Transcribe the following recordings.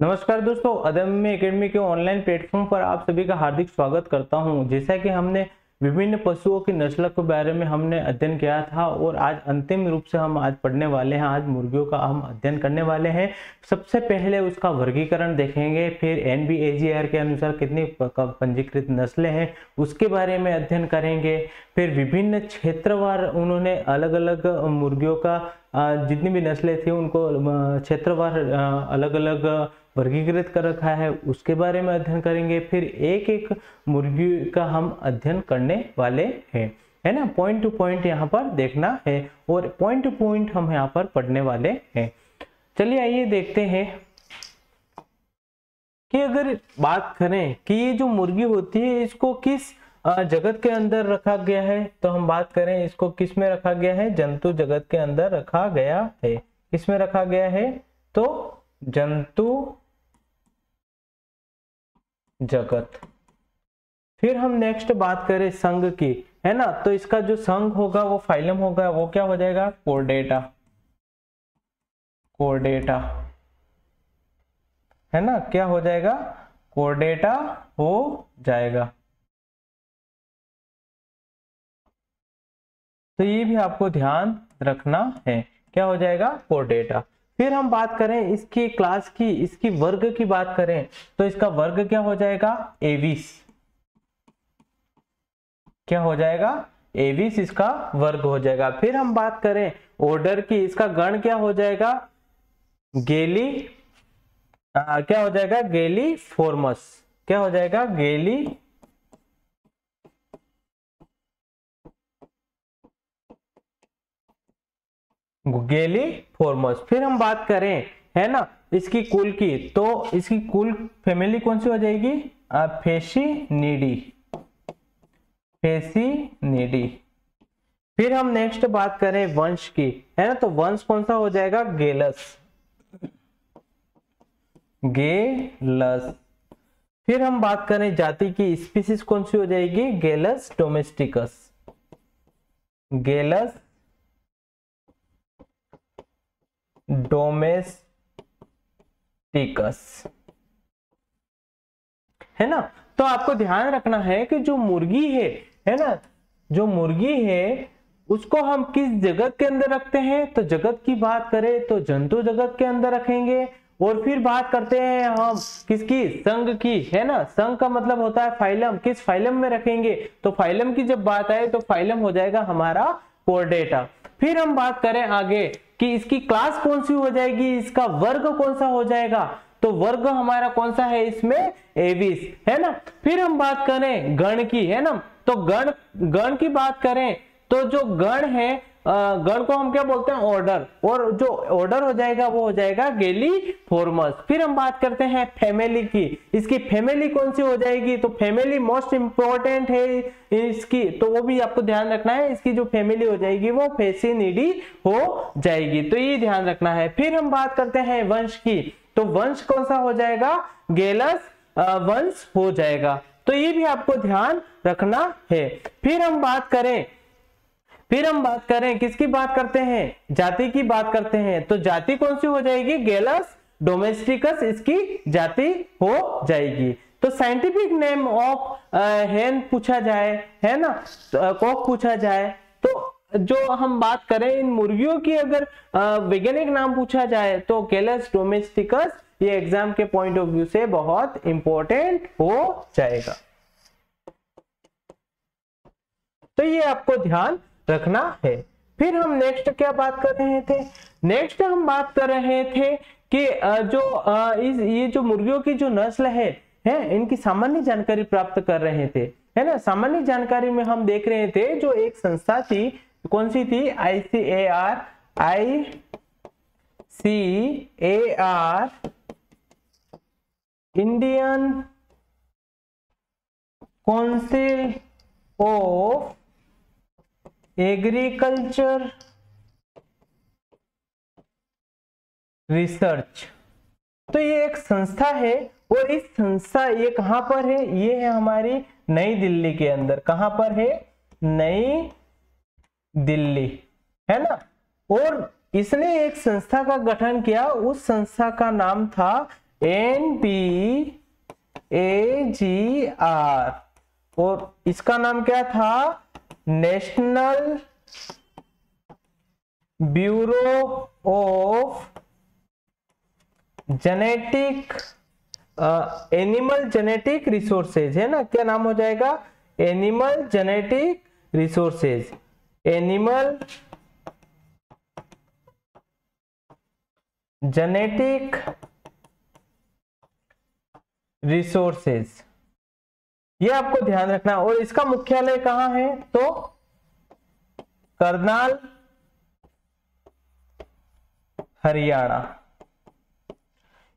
नमस्कार दोस्तों, अदम्य एकेडमी के ऑनलाइन प्लेटफॉर्म पर आप सभी का हार्दिक स्वागत करता हूँ। जैसा कि हमने विभिन्न पशुओं की नस्ल के बारे में हमने अध्ययन किया था और आज अंतिम रूप से हम आज पढ़ने वाले हैं, आज मुर्गियों का हम अध्ययन करने वाले हैं। सबसे पहले उसका वर्गीकरण देखेंगे, फिर एन के अनुसार कितनी पंजीकृत नस्लें हैं, उसके बारे में अध्ययन करेंगे। फिर विभिन्न क्षेत्रवार उन्होंने अलग अलग मुर्गियों का जितनी भी नस्लें थी उनको क्षेत्रवार अलग अलग वर्गीकृत कर रखा है। उसके बारे में अध्ययन करेंगे। फिर एक एक मुर्गी का हम अध्ययन करने वाले हैं। है ना? पॉइंट टू पॉइंट यहाँ पर देखना है और पॉइंट टू पॉइंट हम यहाँ पर पढ़ने वाले हैं। चलिए आइए देखते हैं कि अगर बात करें कि ये जो मुर्गी होती है, इसको किस जगत के अंदर रखा गया है तो हम बात करें इसको किसमें रखा गया है? जंतु जगत के अंदर रखा गया है। किसमें रखा गया है? तो जंतु जगत। फिर हम नेक्स्ट बात करें संघ की, है ना? तो इसका जो संघ होगा, वो फाइलम होगा, वो क्या हो जाएगा? कोर्डेटा। कोर्डेटा। है ना? क्या हो जाएगा? कोर्डेटा हो जाएगा। तो ये भी आपको ध्यान रखना है। क्या हो जाएगा? कोर्डेटा फिर हम बात करें इसकी क्लास की इसकी वर्ग की बात करें तो इसका वर्ग क्या हो जाएगा? एविस क्या हो जाएगा? एविस इसका वर्ग हो जाएगा। फिर हम बात करें ऑर्डर की इसका गण क्या हो जाएगा? गेली आ, क्या हो जाएगा? गेली फॉर्मस क्या हो जाएगा? गेली गेली फॉर्मस फिर हम बात करें, है ना? इसकी कुल की तो इसकी कुल फैमिली कौन सी हो जाएगी? फेसी नीडी। फेसी नीडी। फिर हम नेक्स्ट बात करें वंश की, है ना? तो वंश कौन सा हो जाएगा? गेलस। गेलस। फिर हम बात करें जाति की स्पीसीज कौन सी हो जाएगी? Gallus domesticus Gallus domesticus. है ना? तो आपको ध्यान रखना है कि जो मुर्गी है है ना? जो मुर्गी है, उसको हम किस जगत के अंदर रखते हैं? तो जगत की बात करें तो जंतु जगत के अंदर रखेंगे। और फिर बात करते हैं हम किसकी? संघ की, है ना? संघ का मतलब होता है फाइलम। किस फाइलम में रखेंगे? तो फाइलम की जब बात आए तो फाइलम हो जाएगा हमारा कोर्डेटा फिर हम बात करें आगे। कि इसकी क्लास कौन सी हो जाएगी, इसका वर्ग कौन सा हो जाएगा? तो वर्ग हमारा कौन सा है इसमें? एविस है ना? फिर हम बात करें गण की, है ना? तो गण गण की बात करें तो जो गण है गण को हम क्या बोलते हैं? ऑर्डर और जो ऑर्डर हो जाएगा, वो हो जाएगा गेली फॉर्मस फिर हम बात करते हैं फैमिली की। इसकी फैमिली कौन सी हो जाएगी? तो फैमिली मोस्ट इंपॉर्टेंट है इसकी। तो वो भी आपको ध्यान रखना है, इसकी जो फैमिली हो जाएगी, वो फेसिनिडी हो जाएगी। तो ये ध्यान रखना है। फिर हम बात करते हैं वंश की। तो वंश कौन सा हो जाएगा? गेलस वंश हो जाएगा। तो ये भी आपको ध्यान रखना है। फिर हम बात करें फिर हम बात करें, किसकी बात करते हैं? जाति की बात करते हैं। तो जाति कौन सी हो जाएगी? गेलस डोमेस्टिकस इसकी जाति हो जाएगी। तो साइंटिफिक नेम ऑफ़ हेन पूछा जाए, है ना? कॉक पूछा जाए। तो जो हम बात करें, इन मुर्गियों की अगर वैज्ञानिक नाम पूछा जाए तो गेलस डोमेस्टिकस ये एग्ज़ाम के पॉइंट ऑफ़ व्यू से बहुत इंपॉर्टेंट हो जाएगा। तो ये आपको ध्यान रखना है। फिर हम नेक्स्ट क्या बात कर रहे थे? नेक्स्ट हम बात कर रहे थे कि जो इस, ये जो मुर्गियों की जो नस्ल है है, इनकी सामान्य जानकारी प्राप्त कर रहे थे। है ना? सामान्य जानकारी में हम देख रहे थे जो एक संस्था थी, कौन सी थी? I C A R I C A R Indian Council of Agriculture Research. तो ये एक संस्था है और इस संस्था ये कहाँ पर है? ये है हमारी नई दिल्ली के अंदर। कहाँ पर है? नई दिल्ली। है ना? और इसने एक संस्था का गठन किया। उस संस्था का नाम था N P A G R. और इसका नाम क्या था? National bureau of genetic animal genetic resources, है ना? क्या नाम हो जाएगा? Animal genetic resources. Animal genetic resources. ये आपको ध्यान रखना और इसका मुख्यालय कहाँ है? तो करनाल हरियाणा।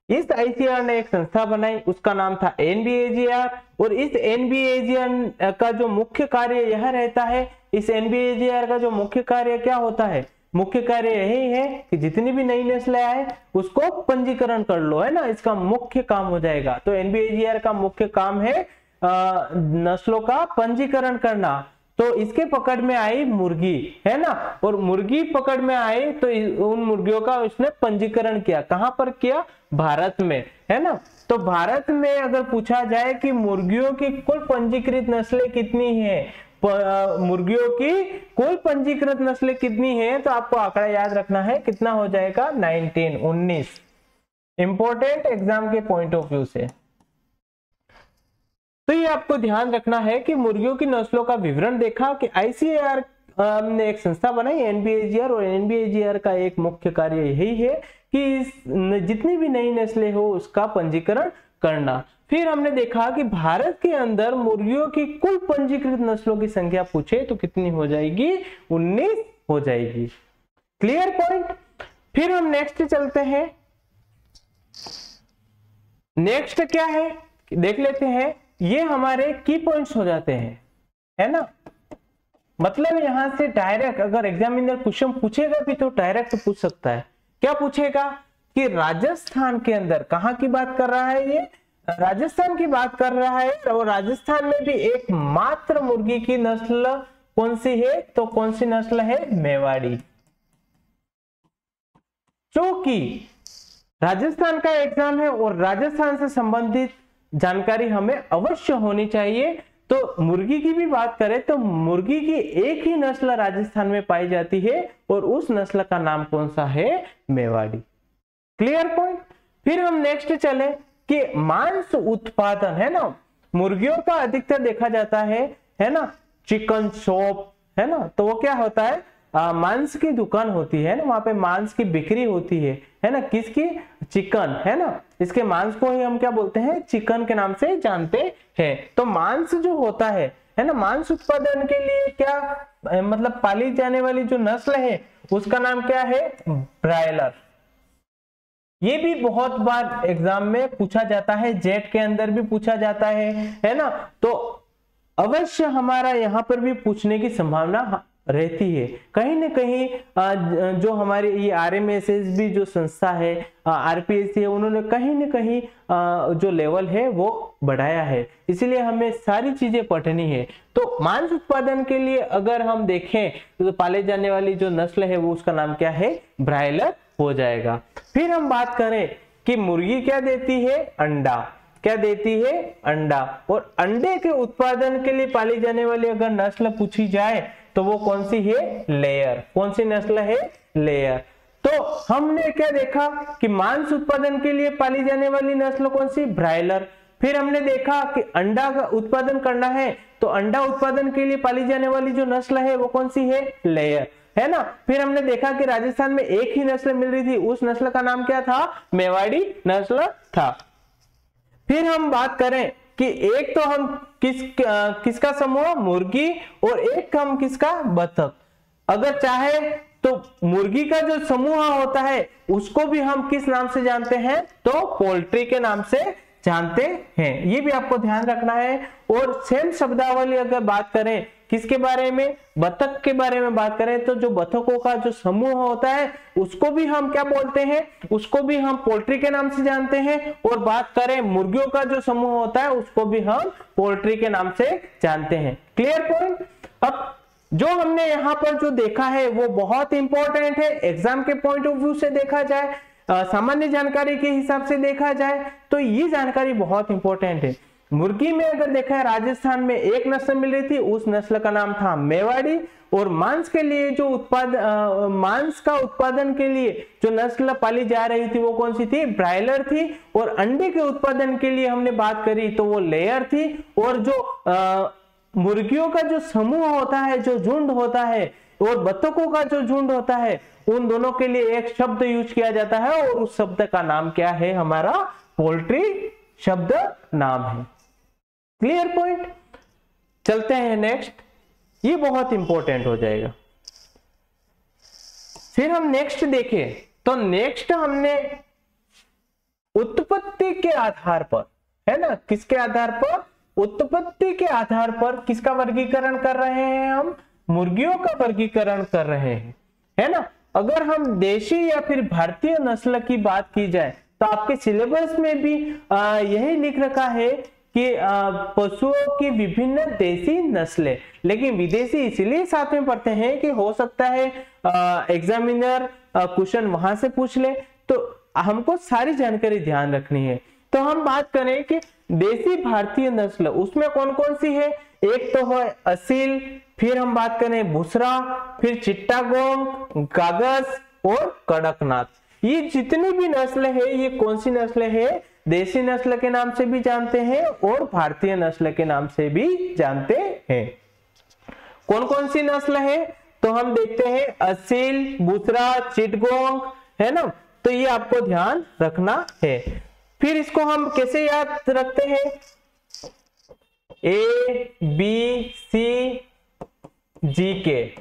इस आईसीआर ने एक संस्था बनाई, उसका नाम था एनबीएजीआर और इस एनबीएजीआर का जो मुख्य कार्य यह रहता है, इस एनबीएजीआर का जो मुख्य कार्य क्या होता है? मुख्य कार्य यही है कि जितनी भी नई नस्लें आए, उसको पंजीकरण कर लो, है ना? इसका मुख्य काम हो जाएगा। तो एनबीएजीआर का मुख्य काम है नस्लों का पंजीकरण करना। तो इसके पकड़ में आई मुर्गी, है ना? और मुर्गी पकड़ में आई तो उन मुर्गियों का उसने पंजीकरण किया। कहाँ पर किया? भारत में, है ना? तो भारत में अगर पूछा जाए कि मुर्गियों की कुल पंजीकृत नस्लें कितनी है? मुर्गियों की कुल पंजीकृत नस्लें कितनी है? तो आपको आंकड़ा याद रखना है, कितना हो जाएगा? 19 19 इंपॉर्टेंट एग्ज़ाम के पॉइंट ऑफ़ व्यू से। ये आपको ध्यान रखना है कि मुर्गियों की नस्लों का विवरण देखा कि आईसीएआर ने एक संस्था बनाई एनबीएजीआर और एनबीएजीआर का एक मुख्य कार्य यही है कि जितनी भी नई नस्लें हो, उसका पंजीकरण करना। फिर हमने देखा कि भारत के अंदर मुर्गियों की कुल पंजीकृत नस्लों की संख्या पूछे तो कितनी हो जाएगी? 19 हो जाएगी। क्लियर पॉइंट फिर हम नेक्स्ट चलते हैं। नेक्स्ट क्या है? देख लेते हैं। ये हमारे की पॉइंट्स हो जाते हैं, है ना? मतलब यहाँ से डायरेक्ट अगर एग्जामिनर क्वेश्चन पूछेगा भी तो डायरेक्ट पूछ सकता है। क्या पूछेगा कि राजस्थान के अंदर कहाँ की बात कर रहा है ये? राजस्थान की बात कर रहा है और राजस्थान में भी एक मात्र मुर्गी की नस्ल कौन सी है? तो कौन सी नस्ल है? मेवाड़ी। क्योंकि राजस्थान का एग्ज़ाम है और राजस्थान से संबंधित जानकारी हमें अवश्य होनी चाहिए। तो मुर्गी की भी बात करें तो मुर्गी की एक ही नस्ल राजस्थान में पाई जाती है और उस नस्ल का नाम कौन सा है? मेवाड़ी। क्लियर पॉइंट फिर हम नेक्स्ट चले कि मांस उत्पादन, है ना? मुर्गियों का अधिकतर देखा जाता है है ना? चिकन शॉप है ना? तो वो क्या होता है? मांस की दुकान होती है ना, वहाँ पे मांस की बिक्री होती है। है ना? किसकी? चिकन, है ना? इसके मांस को ही हम क्या बोलते हैं? चिकन के नाम से जानते हैं। तो मांस जो होता है है ना? मांस उत्पादन के लिए क्या मतलब पाली जाने वाली जो नस्ल है, उसका नाम क्या है? ब्रायलर। ये भी बहुत बार एग्ज़ाम में पूछा जाता है, जेट के अंदर भी पूछा जाता है है ना? तो अवश्य हमारा यहाँ पर भी पूछने की संभावना रहती है। कहीं ना कहीं जो हमारे ये R M S S B जो संस्था है आरपीएस है, उन्होंने कहीं ना कहीं जो लेवल है वो बढ़ाया है। इसलिए हमें सारी चीज़ें पढ़नी है। तो मांस उत्पादन के लिए अगर हम देखें तो पाले जाने वाली जो नस्ल है, वो उसका नाम क्या है? ब्रायलर हो जाएगा। फिर हम बात करें कि मुर्गी क्या देती है? अंडा। क्या देती है? अंडा। और अंडे के उत्पादन के लिए पाली जाने वाली अगर नस्ल पूछी जाए तो वो कौन सी है? लेयर कौन सी नस्ल है? लेयर तो हमने क्या देखा कि मांस उत्पादन के लिए पाली जाने वाली नस्ल कौन सी? ब्रायलर फिर हमने देखा कि अंडा का उत्पादन करना है तो अंडा उत्पादन के लिए पाली जाने वाली जो नस्ल है, वो कौन सी है? लेयर है ना? फिर हमने देखा कि राजस्थान में एक ही नस्ल मिल रही थी, उस नस्ल का नाम क्या था? मेवाड़ी नस्ल था। फिर हम बात करें कि एक तो हम किस किसका समूह? मुर्गी और एक कम किसका? बतख अगर चाहे तो मुर्गी का जो समूह होता है, उसको भी हम किस नाम से जानते हैं? तो पोल्ट्री के नाम से जानते हैं। ये भी आपको ध्यान रखना है। और सेम शब्दावली अगर बात करें किसके बारे में? बतख के बारे में बात करें तो जो बतखों का जो समूह होता है, उसको भी हम क्या बोलते हैं? उसको भी हम पोल्ट्री के नाम से जानते हैं। और बात करें मुर्गियों का जो समूह होता है, उसको भी हम पोल्ट्री के नाम से जानते हैं। क्लियर पॉइंट अब जो हमने यहाँ पर जो देखा है, वो बहुत इंपॉर्टेंट है। एग्ज़ाम के पॉइंट ऑफ़ व्यू से देखा जाए सामान्य जानकारी के हिसाब से देखा जाए तो ये जानकारी बहुत इंपॉर्टेंट है। मुर्गी में अगर देखा है राजस्थान में एक नस्ल मिल रही थी उस नस्ल का नाम था मेवाड़ी। और मांस के लिए जो उत्पाद मांस का उत्पादन के लिए जो नस्ल पाली जा रही थी वो कौन सी थी? ब्रायलर थी। और अंडे के उत्पादन के लिए हमने बात करी तो वो लेयर थी। और जो आ, मुर्गियों का जो समूह होता है जो झुंड होता है और बत्तखों का जो झुंड होता है उन दोनों के लिए एक शब्द यूज़ किया जाता है। और उस शब्द का नाम क्या है? हमारा पोल्ट्री शब्द नाम है। क्लियर पॉइंट चलते हैं नेक्स्ट ये बहुत इंपॉर्टेंट हो जाएगा। फिर हम नेक्स्ट देखें। तो नेक्स्ट हमने उत्पत्ति के आधार पर है ना? किसके आधार पर? उत्पत्ति के आधार पर किसका वर्गीकरण कर रहे हैं हम? मुर्गियों का वर्गीकरण कर रहे हैं। है ना? अगर हम देशी या फिर भारतीय नस्ल की बात की जाए तो आपके सिलेबस में भी आ, यही लिख रखा है कि पशुओं की विभिन्न देशी नस्लें, लेकिन विदेशी इसलिए साथ में पढ़ते हैं कि हो सकता है एग्जामिनर क्वेश्चन वहाँ से पूछ ले। तो हमको सारी जानकारी ध्यान रखनी है। तो हम बात करें कि देसी भारतीय नस्ल उसमें कौन कौन सी है? एक तो है असील, फिर हम बात करें भूसरा फिर चिट्टागोंग कागज़ और कड़कनाथ। ये जितनी भी नस्ल है, ये कौन सी नस्ल है? देसी नस्ल के नाम से भी जानते हैं और भारतीय नस्ल के नाम से भी जानते हैं। कौन कौन सी नस्ल है? तो हम देखते हैं, असील, बुसरा, चिटगोंग, है ना? तो ये आपको ध्यान रखना है। फिर इसको हम कैसे याद रखते हैं? ए बी सी जी के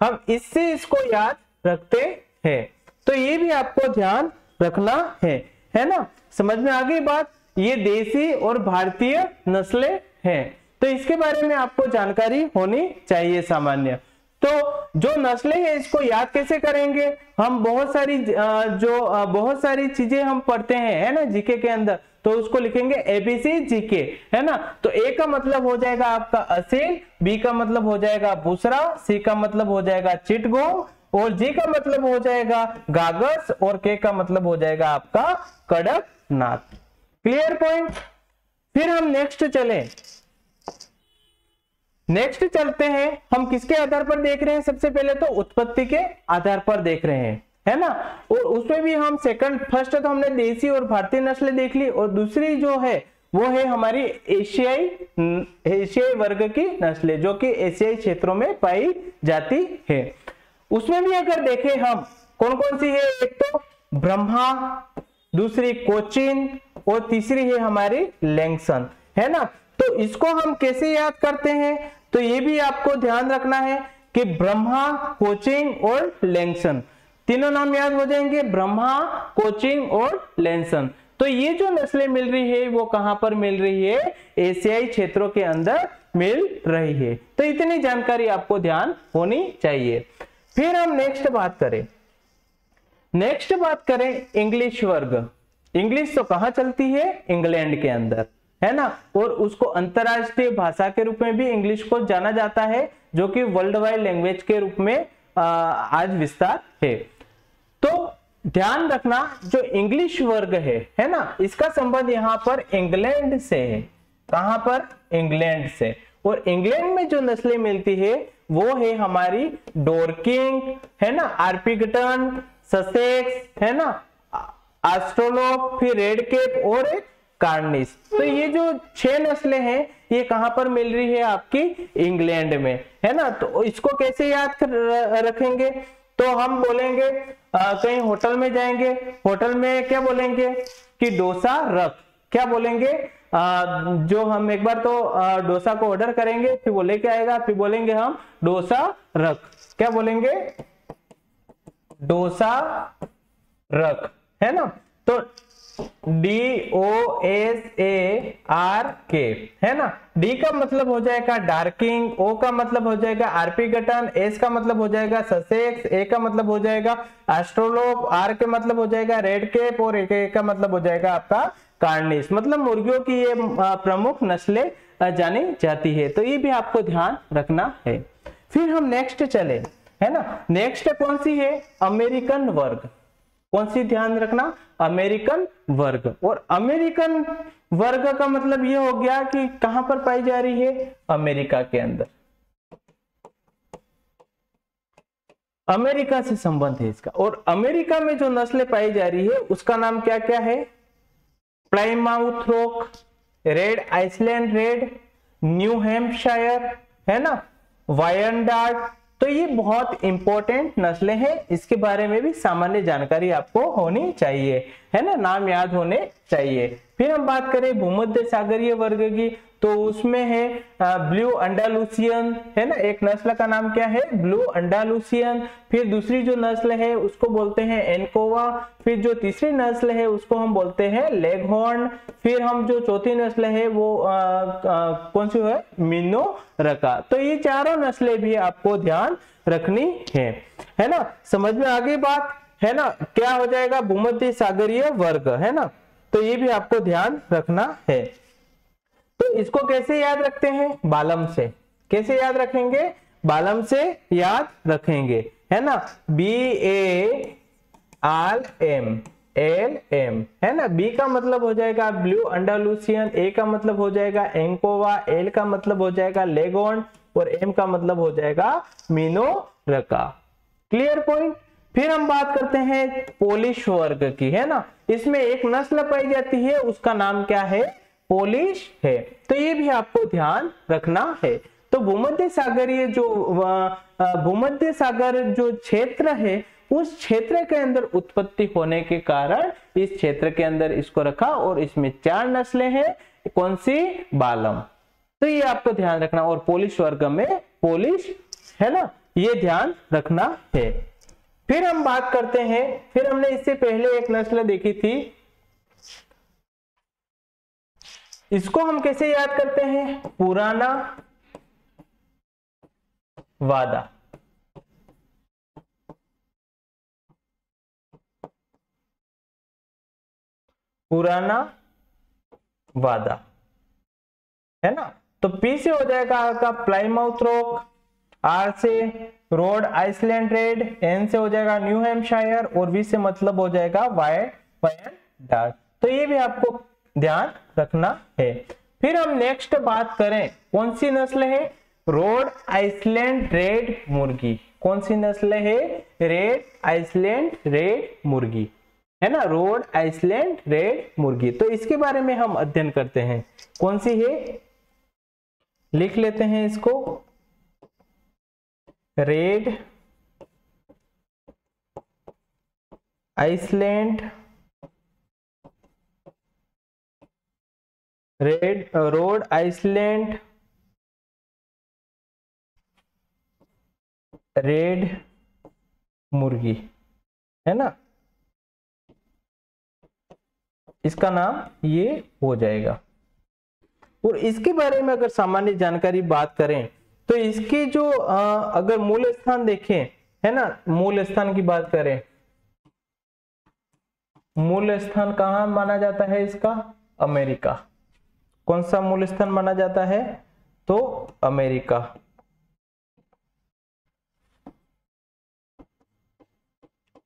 हम इससे इसको याद रखते हैं। तो ये भी आपको ध्यान रखना है। है ना? समझ में आ गई बात? ये देसी और भारतीय नस्लें हैं। तो इसके बारे में आपको जानकारी होनी चाहिए सामान्य। तो जो नस्लें हैं, इसको याद कैसे करेंगे? हम बहुत सारी जो बहुत सारी चीज़ें हम पढ़ते हैं, है ना, जीके के अंदर? तो उसको लिखेंगे एबीसी जीके है ना? तो ए का मतलब हो जाएगा आपका असील बी का मतलब हो जाएगा बुसरा सी का मतलब हो जाएगा चिटगो और जी का मतलब हो जाएगा गागस और के का मतलब हो जाएगा आपका कड़कनाथ। क्लियर पॉइंट फिर हम नेक्स्ट चले। नेक्स्ट चलते हैं। हम किसके आधार पर देख रहे हैं? सबसे पहले तो उत्पत्ति के आधार पर देख रहे हैं, है ना? और उसमें भी हम सेकंड फ़र्स्ट तो हमने देसी और भारतीय नस्लें देख ली, और दूसरी जो है, वो है हमारी एशियाई एशियाई वर्ग की नस्लें, जो कि एशियाई क्षेत्रों में पाई जाती है। उसमें भी अगर देखें हम कौन कौन सी है? एक तो ब्रह्मा, दूसरी कोचिन और तीसरी है हमारी लेंगसन, है ना? तो इसको हम कैसे याद करते हैं? तो ये भी आपको ध्यान रखना है कि ब्रह्मा कोचिंग और लेंगसन। तीनों नाम याद हो जाएँगे, ब्रह्मा कोचिंग और लेंसन तो ये जो नस्लें मिल रही है, वो कहाँ पर मिल रही है? एशियाई क्षेत्रों के अंदर मिल रही है। तो इतनी जानकारी आपको ध्यान होनी चाहिए। फिर हम नेक्स्ट बात करें। नेक्स्ट बात करें इंग्लिश वर्ग। इंग्लिश तो कहाँ चलती है? इंग्लैंड के अंदर। है ना? और उसको अंतरराष्ट्रीय भाषा के रूप में भी इंग्लिश को जाना जाता है जो कि वर्ल्ड वाइड लैंग्वेज के रूप में आ, आज विस्तार है। तो ध्यान रखना जो इंग्लिश वर्ग है है ना? इसका संबंध यहाँ पर इंग्लैंड से है। कहाँ पर? इंग्लैंड से। और इंग्लैंड में जो नस्लें मिलती है वो है हमारी डोरकिंग है ना? आर्पिगटन ससेक्स है ना? एस्ट्रोलोप फिर रेड केप और एक कार्निस। तो ये जो छह नस्लें हैं ये कहाँ पर मिल रही है आपकी? इंग्लैंड में है ना? तो इसको कैसे याद कर रखेंगे? तो हम बोलेंगे आ, कहीं होटल में जाएँगे। होटल में क्या बोलेंगे? कि डोसा रख। क्या बोलेंगे? जो हम एक बार तो डोसा को ऑर्डर करेंगे, फिर वो लेके आएगा, फिर बोलेंगे हम, डोसा रख। क्या बोलेंगे? डोसा रख। है ना? तो D O S A R के है ना? डी का मतलब हो जाएगा डार्किंग ओ का मतलब हो जाएगा आरपी गटन एस का मतलब हो जाएगा ससेक्स ए का मतलब हो जाएगा एस्ट्रोलोप आर के मतलब हो जाएगा रेड केप और ए का मतलब हो जाएगा आपका कार्निस मतलब मुर्गियों की ये प्रमुख नस्लें जानी जाती है। तो ये भी आपको ध्यान रखना है। फिर हम नेक्स्ट चले, है ना? नेक्स्ट कौन सी है? अमेरिकन वर्ग। कौन सी ध्यान रखना? अमेरिकन वर्ग। और अमेरिकन वर्ग का मतलब ये हो गया कि कहाँ पर पाई जा रही है? अमेरिका के अंदर। अमेरिका से संबंध है इसका। और अमेरिका में जो नस्लें पाई जा रही है, उसका नाम क्या क्या है? Plymouth rock red island red New Hampshire है ना? वायनडार्ड तो ये बहुत इंपॉर्टेंट नस्लें हैं। इसके बारे में भी सामान्य जानकारी आपको होनी चाहिए, है ना? नाम याद होने चाहिए। फिर हम बात करें भूमध्य सागरीय वर्ग की। तो उसमें है ब्लू अंडालूसियन है ना? एक नस्ल का नाम क्या है? Blue Andalusian. फिर दूसरी जो नस्ल है उसको बोलते हैं एनकोवा। फिर जो तीसरी नस्ल है उसको हम बोलते हैं लेगहॉर्न फिर हम जो चौथी नस्ल है वो आ, आ, कौन सी है? मिनो रका। तो ये चारों नस्लें भी आपको ध्यान रखनी है है ना? समझ में आगे बात? है ना? क्या हो जाएगा? भूमध्य सागरीय वर्ग है ना? तो ये भी आपको ध्यान रखना है। तो इसको कैसे याद रखते हैं? बालम से। कैसे याद रखेंगे? बालम से याद रखेंगे। है ना? B A R M L M है ना? बी का मतलब हो जाएगा ब्लू, अंडालूसियन। ए का मतलब हो जाएगा एंकोवा। एल का मतलब हो जाएगा लेगोन। और एम का मतलब हो जाएगा मीनो रका क्लियर पॉइंट फिर हम बात करते हैं पोलिश वर्ग की। है ना? इसमें एक नस्ल पाई जाती है, उसका नाम क्या है? पोलिश है। तो ये भी आपको ध्यान रखना है। तो भूमध्य सागरीय जो भूमध्य सागर जो क्षेत्र है, उस क्षेत्र के अंदर उत्पत्ति होने के कारण इस क्षेत्र के अंदर इसको रखा और इसमें चार नस्लें हैं। कौन सी? बालम। तो ये आपको ध्यान रखना और पोलिश वर्ग में पोलिश है ना? ये ध्यान रखना है। फिर हम बात करते हैं। फिर हमने इससे पहले एक नस्ल देखी थी इसको हम कैसे याद करते हैं? पुराना वादा। पुराना वादा। है ना? तो पी से हो जाएगा आपका प्लाईमाउथ रोक आर से रोड आइसलैंड रेड एन से हो जाएगा न्यू हेम्पशायर और वी से मतलब हो जाएगा वाई वायन डार्क तो ये भी आपको ध्यान रखना है। फिर हम नेक्स्ट बात करें, कौन सी नस्ल है? रोड आइसलैंड रेड मुर्गी। कौन सी नस्ल है? रेड आइसलैंड रेड मुर्गी। है ना? रोड आइसलैंड रेड मुर्गी। तो इसके बारे में हम अध्ययन करते हैं। कौन सी है? लिख लेते हैं इसको। Red island red Rhode Island red मुर्गी है ना? इसका नाम ये हो जाएगा। और इसके बारे में अगर सामान्य जानकारी बात करें तो इसके जो आ, अगर मूल स्थान देखें है ना? मूल स्थान की बात करें। मूल स्थान कहाँ माना जाता है इसका? अमेरिका। कौन सा मूल स्थान माना जाता है? तो अमेरिका।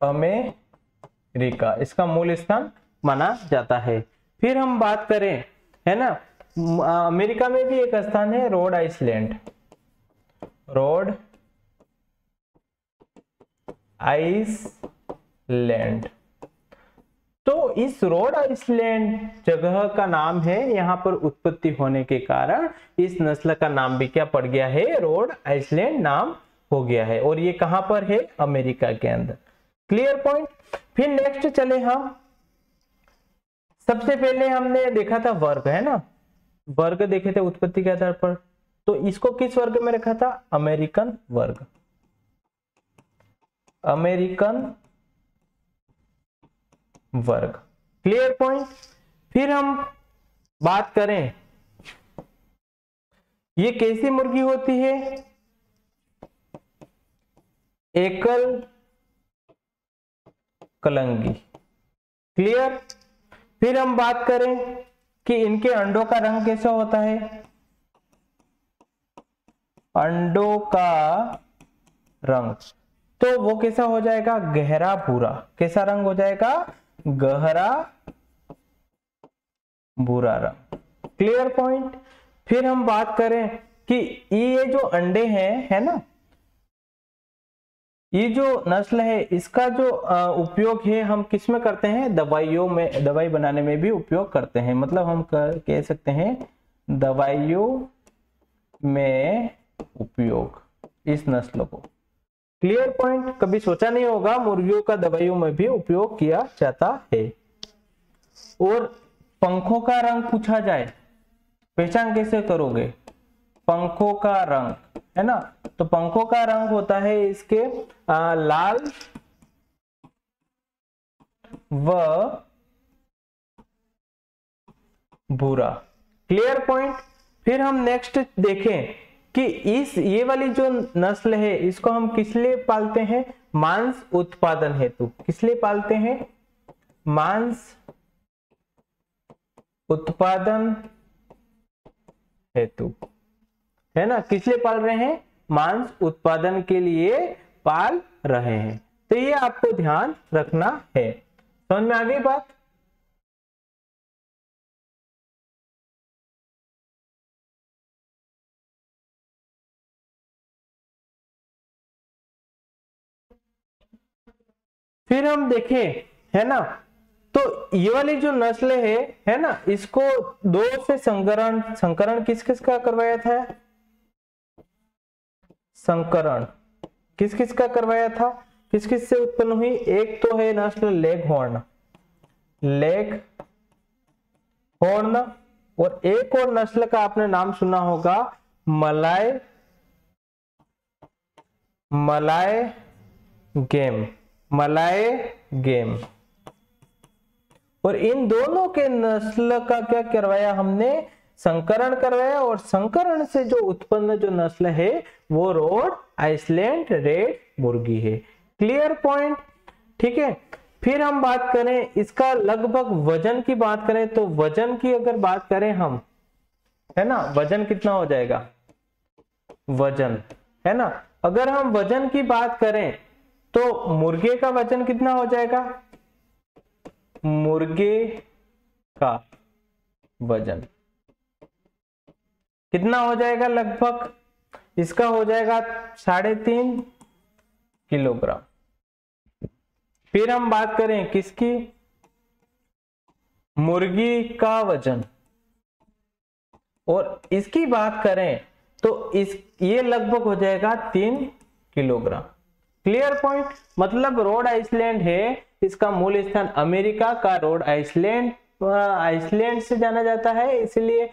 अमेरिका, इसका मूल स्थान माना जाता है। फिर हम बात करें, है ना? अमेरिका में भी एक स्थान है, रोड आइसलैंड। Road Iceland. तो इस रोड आइसलैंड जगह का नाम है, यहाँ पर उत्पत्ति होने के कारण इस नस्ल का नाम भी क्या पड़ गया है? रोड आइसलैंड नाम हो गया है। और ये कहाँ पर है? अमेरिका के अंदर। क्लियर पॉइंट फिर नेक्स्ट चले हम। सबसे पहले हमने देखा था वर्ग, है ना? वर्ग देखे थे उत्पत्ति के आधार पर। तो इसको किस वर्ग में रखा था? अमेरिकन वर्ग। अमेरिकन वर्ग। क्लियर पॉइंट फिर हम बात करें, ये कैसी मुर्गी होती है? एकल कलंगी। क्लियर फिर हम बात करें कि इनके अंडों का रंग कैसा होता है? अंडों का रंग। तो वो कैसा हो जाएगा? गहरा भूरा। कैसा रंग हो जाएगा? गहरा भूरा रंग क्लियर पॉइंट फिर हम बात करें कि ये जो अंडे हैं है ना? ये जो नस्ल है इसका जो उपयोग है हम किसमें करते हैं? दवाइयों में दवाई बनाने में भी उपयोग करते हैं। मतलब हम कर, कह सकते हैं दवाइयों में उपयोग इस नस्ल को। क्लियर पॉइंट कभी सोचा नहीं होगा मुर्गियों का दवाइयों में भी उपयोग किया जाता है। और पंखों का रंग पूछा जाए पहचान कैसे करोगे? पंखों का रंग है ना? तो पंखों का रंग होता है इसके आ, लाल व भूरा। क्लियर पॉइंट फिर हम नेक्स्ट देखें। कि इस, ये वाली जो नस्ल है, इसको हम किस लिए पालते हैं? मांस उत्पादन हेतु। किस लिए पालते हैं? मांस उत्पादन हेतु। है ना? किस लिए पाल रहे हैं? मांस उत्पादन के लिए पाल रहे हैं। तो ये आपको ध्यान रखना है। समझ में आ गई बात? फिर हम देखें, है ना? तो ये वाली जो नस्ल है है ना? इसको दो से संकरण संकरण किस किस का करवाया था? संकरण। किस किस का करवाया था? किस किस से उत्पन्न हुई? एक तो है नस्ल लेग हॉर्न लेग हॉर्न और एक और नस्ल का आपने नाम सुना होगा, मलाय मलाय गेम। मलाय गेम। और इन दोनों के नस्ल का क्या करवाया हमने? संकरण करवाया और संकरण से जो उत्पन्न जो नस्ल है, वो रोड आइसलैंड रेड मुर्गी है। क्लियर पॉइंट ठीक है? फिर हम बात करें इसका लगभग वज़न की बात करें तो वज़न की अगर बात करें हम, है ना? वज़न कितना हो जाएगा? वज़न, है ना? अगर हम वज़न की बात करें तो मुर्गे का वज़न कितना हो जाएगा? मुर्गे का वज़न। कितना हो जाएगा लगभग? इसका हो जाएगा साढ़े तीन किलोग्राम। फिर हम बात करें किसकी? मुर्गी का वज़न। और इसकी बात करें तो इस, ये लगभग हो जाएगा तीन किलोग्राम। क्लियर पॉइंट मतलब रोड आइसलैंड है, इसका मूल स्थान अमेरिका का रोड आइसलैंड आइसलैंड से जाना जाता है, इसलिए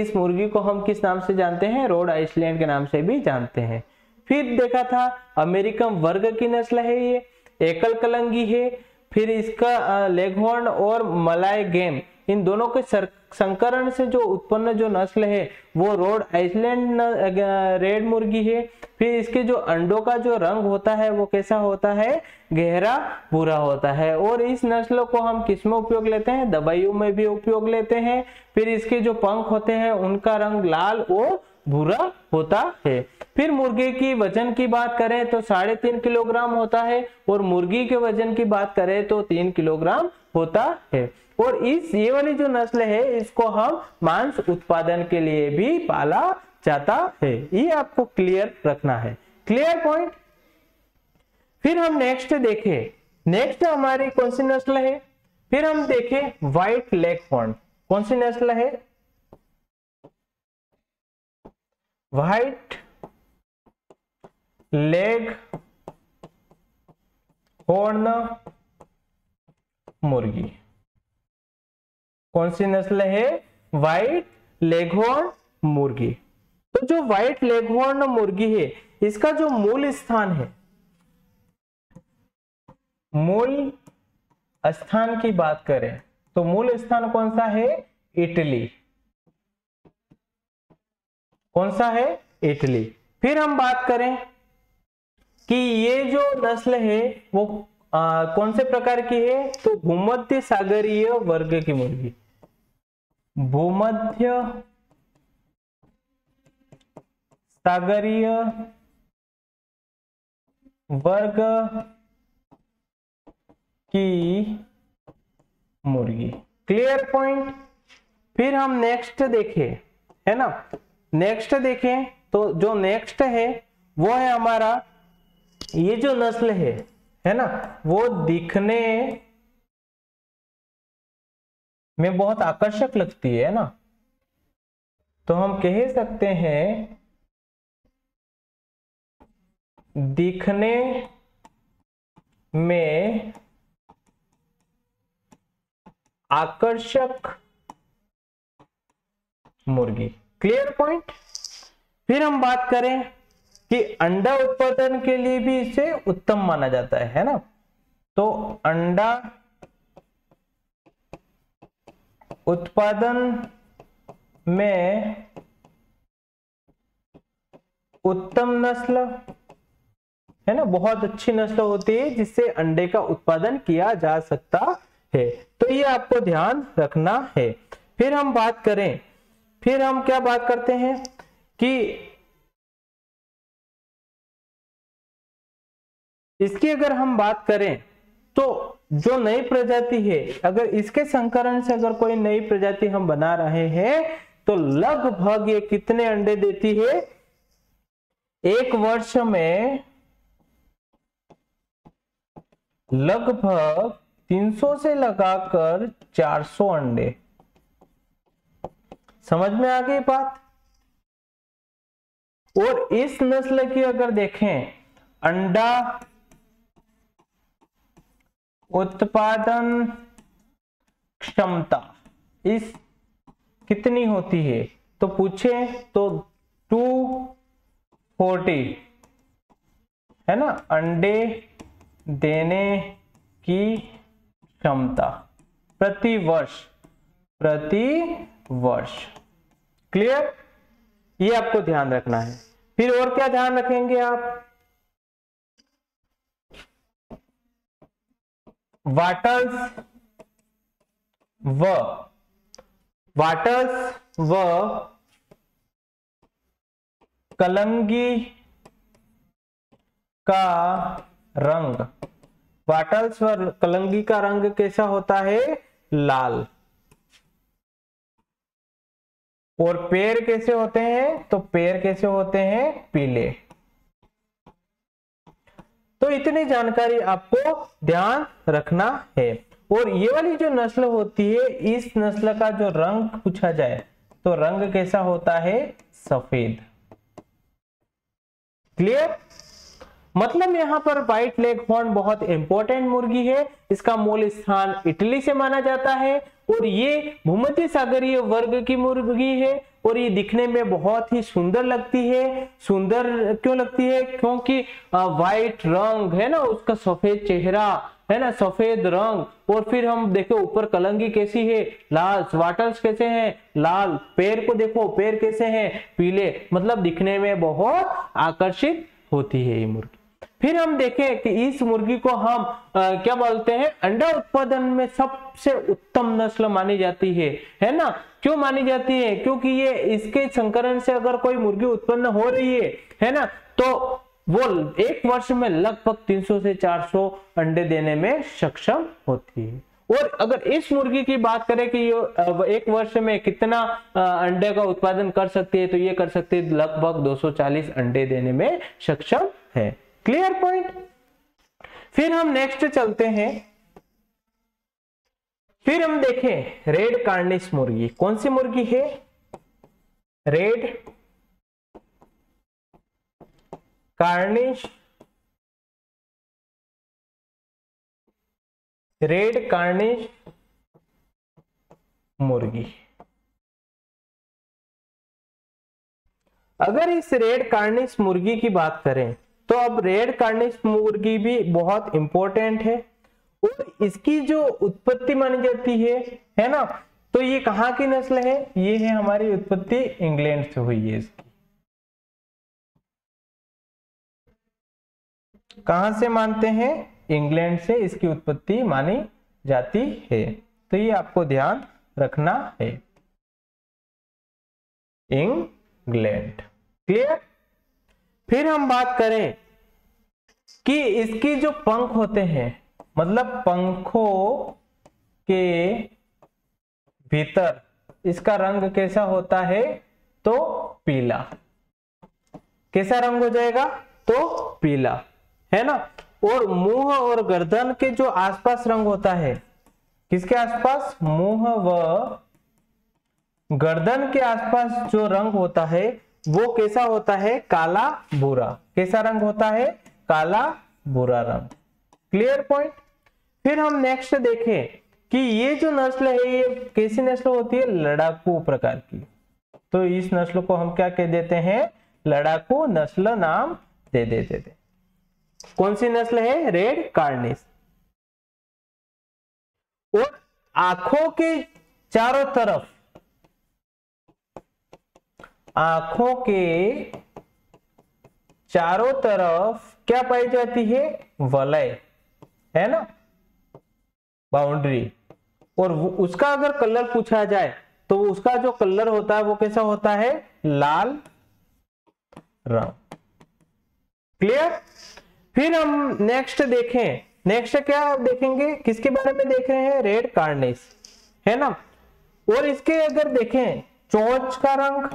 इस मुर्गी को हम किस नाम से जानते हैं? रोड आइसलैंड के नाम से भी जानते हैं। फिर देखा था, अमेरिकन वर्ग की नस्ल है ये, एकल कलंगी है, फिर इसका लेगहॉर्न और मलाय गेम इन दोनों के संकरण से जो उत्पन्न जो नस्ल है, वो रोड आइसलैंड रेड मुर्गी है। फिर इसके जो अंडों का जो रंग होता है, वो कैसा होता है? गहरा, भूरा होता है। और इस नस्ल को हम किसमें उपयोग लेते हैं? दवाइयों में भी उपयोग लेते हैं। फिर इसके जो पंख होते हैं, उनका रंग लाल और भूरा होता है। फिर मुर्गे की वज़न की बात करें तो साढ़े तीन किलोग्राम होता है। और मुर्गी के वज़न की बात करें तो तीन किलोग्राम होता है। और इस ये वाली जो नस्ल है, इसको हम मांस उत्पादन के लिए भी पाला जाता है। ये आपको क्लियर रखना है। क्लियर पॉइंट फिर हम नेक्स्ट देखें। नेक्स्ट हमारी कौन सी नस्ल है? फिर हम देखें व्हाइट लेग हॉर्न कौन सी नस्ल है? व्हाइट लेग हॉर्न मुर्गी। कौन सी नस्ल है? व्हाइट लेघोर्न मुर्गी। तो जो व्हाइट लेघोर्न मुर्गी है, इसका जो मूल स्थान है, मूल स्थान की बात करें तो मूल स्थान कौन सा है? इटली। कौन सा है? इटली। फिर हम बात करें कि ये जो नस्ल है, वो आ, कौन से प्रकार की है? तो भूमध्य सागरीय वर्ग की मुर्गी भूमध्य सागरीय वर्ग की मुर्गी। क्लियर पॉइंट फिर हम नेक्स्ट देखें है ना? नेक्स्ट देखें तो जो नेक्स्ट है वो है हमारा ये जो नस्ल है है ना? वो दिखने में बहुत आकर्षक लगती है ना? तो हम कह सकते हैं, दिखने में आकर्षक मुर्गी। क्लियर पॉइंट फिर हम बात करें कि अंडा उत्पादन के लिए भी इसे उत्तम माना जाता है है ना? तो अंडा उत्पादन में उत्तम नस्ल, है ना? बहुत अच्छी नस्ल होती है जिससे अंडे का उत्पादन किया जा सकता है। तो ये आपको ध्यान रखना है। फिर हम बात करें, फिर हम क्या बात करते हैं कि इसकी अगर हम बात करें तो जो नई प्रजाति है, अगर इसके संकरण से अगर कोई नई प्रजाति हम बना रहे हैं तो लगभग ये कितने अंडे देती है? एक वर्ष में लगभग 300 से लगाकर 400 अंडे। समझ में आ गई बात? और इस नस्ल की अगर देखें, अंडा उत्पादन क्षमता इस कितनी होती है? तो पूछे तो टू फोर्टी है ना? अंडे देने की क्षमता प्रति वर्ष प्रति वर्ष। क्लियर ये आपको ध्यान रखना है। फिर और क्या ध्यान रखेंगे आप? वाटर्स व वाटर्स व कलंगी का रंग. वाटल्स व कलंगी का रंग कैसा होता है? लाल. और पेड़ कैसे होते हैं? तो पेड़ कैसे होते हैं? पीले. तो इतनी जानकारी आपको ध्यान रखना है। और ये वाली जो नस्ल होती है, इस नस्ल का जो रंग पूछा जाए तो रंग कैसा होता है? सफ़ेद। क्लियर मतलब यहाँ पर व्हाइट लेग हॉर्न बहुत इंपॉर्टेंट मुर्गी है। इसका मूल स्थान इटली से माना जाता है। और ये भूमध्य सागरीय वर्ग की मुर्गी है और ये दिखने में बहुत ही सुंदर लगती है। सुंदर क्यों लगती है? क्योंकि व्हाइट रंग है ना, उसका सफ़ेद चेहरा, है ना, सफ़ेद रंग। और फिर हम देखो, ऊपर कलंगी कैसी है? लाल वाटर्स कैसे हैं? लाल पैर को देखो पैर कैसे हैं? पीले मतलब दिखने में बहुत आकर्षित होती है ये मुर्गी। फिर हम देखें कि इस मुर्गी को हम आ, क्या बोलते हैं अंडा उत्पादन में सबसे उत्तम नस्ल मानी जाती है। है ना? क्यों मानी जाती है? क्योंकि ये इसके संकरण से अगर कोई मुर्गी उत्पन्न हो रही है है ना? तो वो एक वर्ष में लगभग 300 से 400 अंडे देने में सक्षम होती है। और अगर इस मुर्गी की बात करें कि ये एक वर्ष में कितना अंडे का उत्पादन कर सकती है तो ये कर सकती है लगभग 240 अंडे देने में सक्षम है। क्लियर पॉइंट फिर हम नेक्स्ट चलते हैं। फिर हम देखें रेड कार्निश मुर्गी। कौन सी मुर्गी है? रेड कार्निश रेड कार्निश मुर्गी। अगर इस रेड कार्निश मुर्गी की बात करें तो अब रेड कार्निश मुर्गी भी बहुत इंपॉर्टेंट है। और इसकी जो उत्पत्ति मानी जाती है है ना? तो ये कहाँ की नस्ल है? ये है हमारी उत्पत्ति इंग्लैंड से हुई है इसकी। कहाँ से मानते हैं? इंग्लैंड से इसकी उत्पत्ति मानी जाती है। तो ये आपको ध्यान रखना है। इंग्लैंड। क्लियर? फिर हम बात करें कि इसकी जो पंख होते हैं मतलब पंखों के भीतर इसका रंग कैसा होता है? तो पीला। कैसा रंग हो जाएगा? तो पीला। है ना? और मुँह और गर्दन के जो आसपास रंग होता है, किसके आसपास? मुँह व गर्दन के आसपास जो रंग होता है वो कैसा होता है? काला भूरा। कैसा रंग होता है? काला भूरा रंग। क्लियर पॉइंट फिर हम नेक्स्ट देखें कि ये जो नस्ल है, ये कैसी नस्ल होती है? लड़ाकू प्रकार की। तो इस नस्ल को हम क्या कह देते हैं? लड़ाकू नस्ल नाम दे देते थे। कौन सी नस्ल है? रेड कार्निस और आँखों के चारों तरफ़ आँखों के चारों तरफ़ क्या पाई जाती है? वलय। है ना? बाउंड्री। और उसका अगर कलर पूछा जाए तो उसका जो कलर होता है, वो कैसा होता है? लाल रंग क्लियर? फिर हम नेक्स्ट देखें। नेक्स्ट क्या देखेंगे? किसके बारे में देख रहे हैं? Red Cornish. है ना? और इसके अगर देखें, चोंच का रंग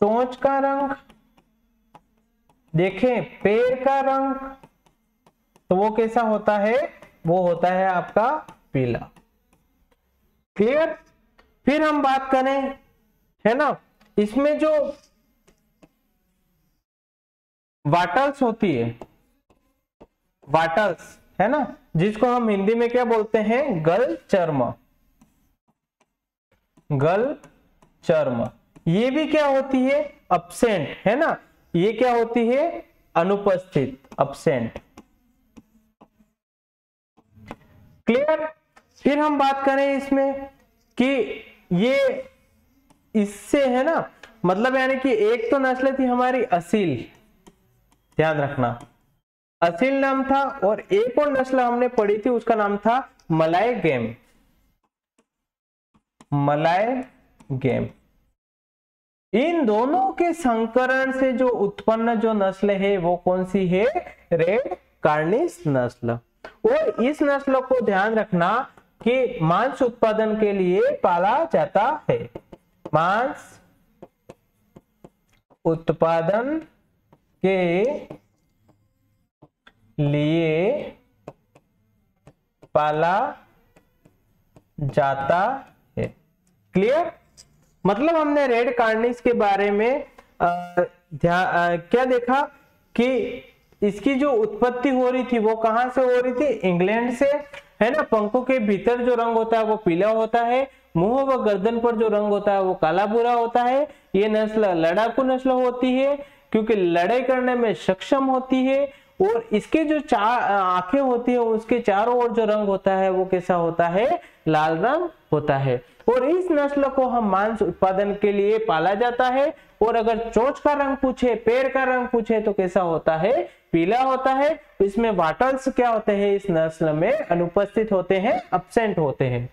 चोंच का रंग, देखें पेड़ का रंग तो वो कैसा होता है? वो होता है आपका पीला। क्लियर फिर हम बात करें, है ना? इसमें जो वाटल्स होती है वाटल्स है ना? जिसको हम हिंदी में क्या बोलते हैं? गल चर्म गल चर्म ये भी क्या होती है? अपसेंट है ना? ये क्या होती है? अनुपस्थित अपसेंट क्लियर फिर हम बात करें इसमें कि ये इससे, है ना? मतलब यानी कि एक तो नस्ल थी हमारी असील। ध्यान रखना। असील नाम था और एक और नस्ल हमने पढ़ी थी, उसका नाम था मलाय गेम। मलाय गेम। इन दोनों के संकरण से जो उत्पन्न जो नस्ल है, वो कौन सी है? रेड कार्निस नस्ल। और इस नस्ल को ध्यान रखना कि मांस उत्पादन के लिए पाला जाता है। मांस उत्पादन के लिए पाला जाता है। क्लियर? मतलब हमने रेड कार्निस के बारे में आ, आ, क्या देखा कि इसकी जो उत्पत्ति हो रही थी वो कहाँ से हो रही थी? इंग्लैंड से है ना? पंखों के भीतर जो रंग होता है वो पीला होता है मुँह व गर्दन पर जो रंग होता है वो काला बुरा होता है ये नस्ल लड़ाकू नस्ल होती है क्योंकि लड़ाई करने में सक्षम होती है और इसके जो चार आँखें होती है उसके चारों ओर जो रंग होता है वो कैसा होता है? लाल रंग होता है। और इस नस्ल को हम मांस उत्पादन के लिए पाला जाता है। और अगर चोच का रंग पूछे पेड़ का रंग पूछे तो कैसा होता है? पीला होता है। इसमें वाटल्स क्या होते हैं? इस नस्ल में अनुपस्थित होते हैं अपसेंट होते हैं।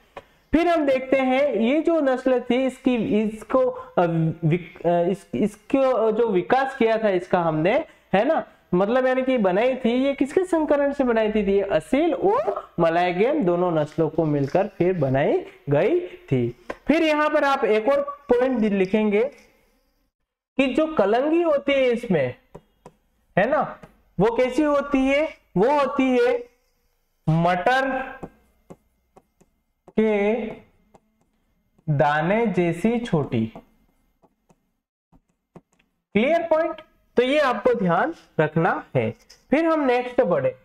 फिर हम देखते हैं ये जो नस्ल थी इसकी इसको इस, इसको जो विकास किया था इसका हमने है ना? मतलब यानी कि बनाई थी ये किसके संकरण से बनाई थी, थी असील और मलायगेन दोनों नस्लों को मिलकर फिर बनाई गई थी। फिर यहाँ पर आप एक और पॉइंट लिखेंगे कि जो कलंगी होती है इसमें है ना? वो कैसी होती है? वो होती है मटर के दाने जैसी छोटी। क्लियर पॉइंट तो ये आपको ध्यान रखना है। फिर हम नेक्स्ट बढ़े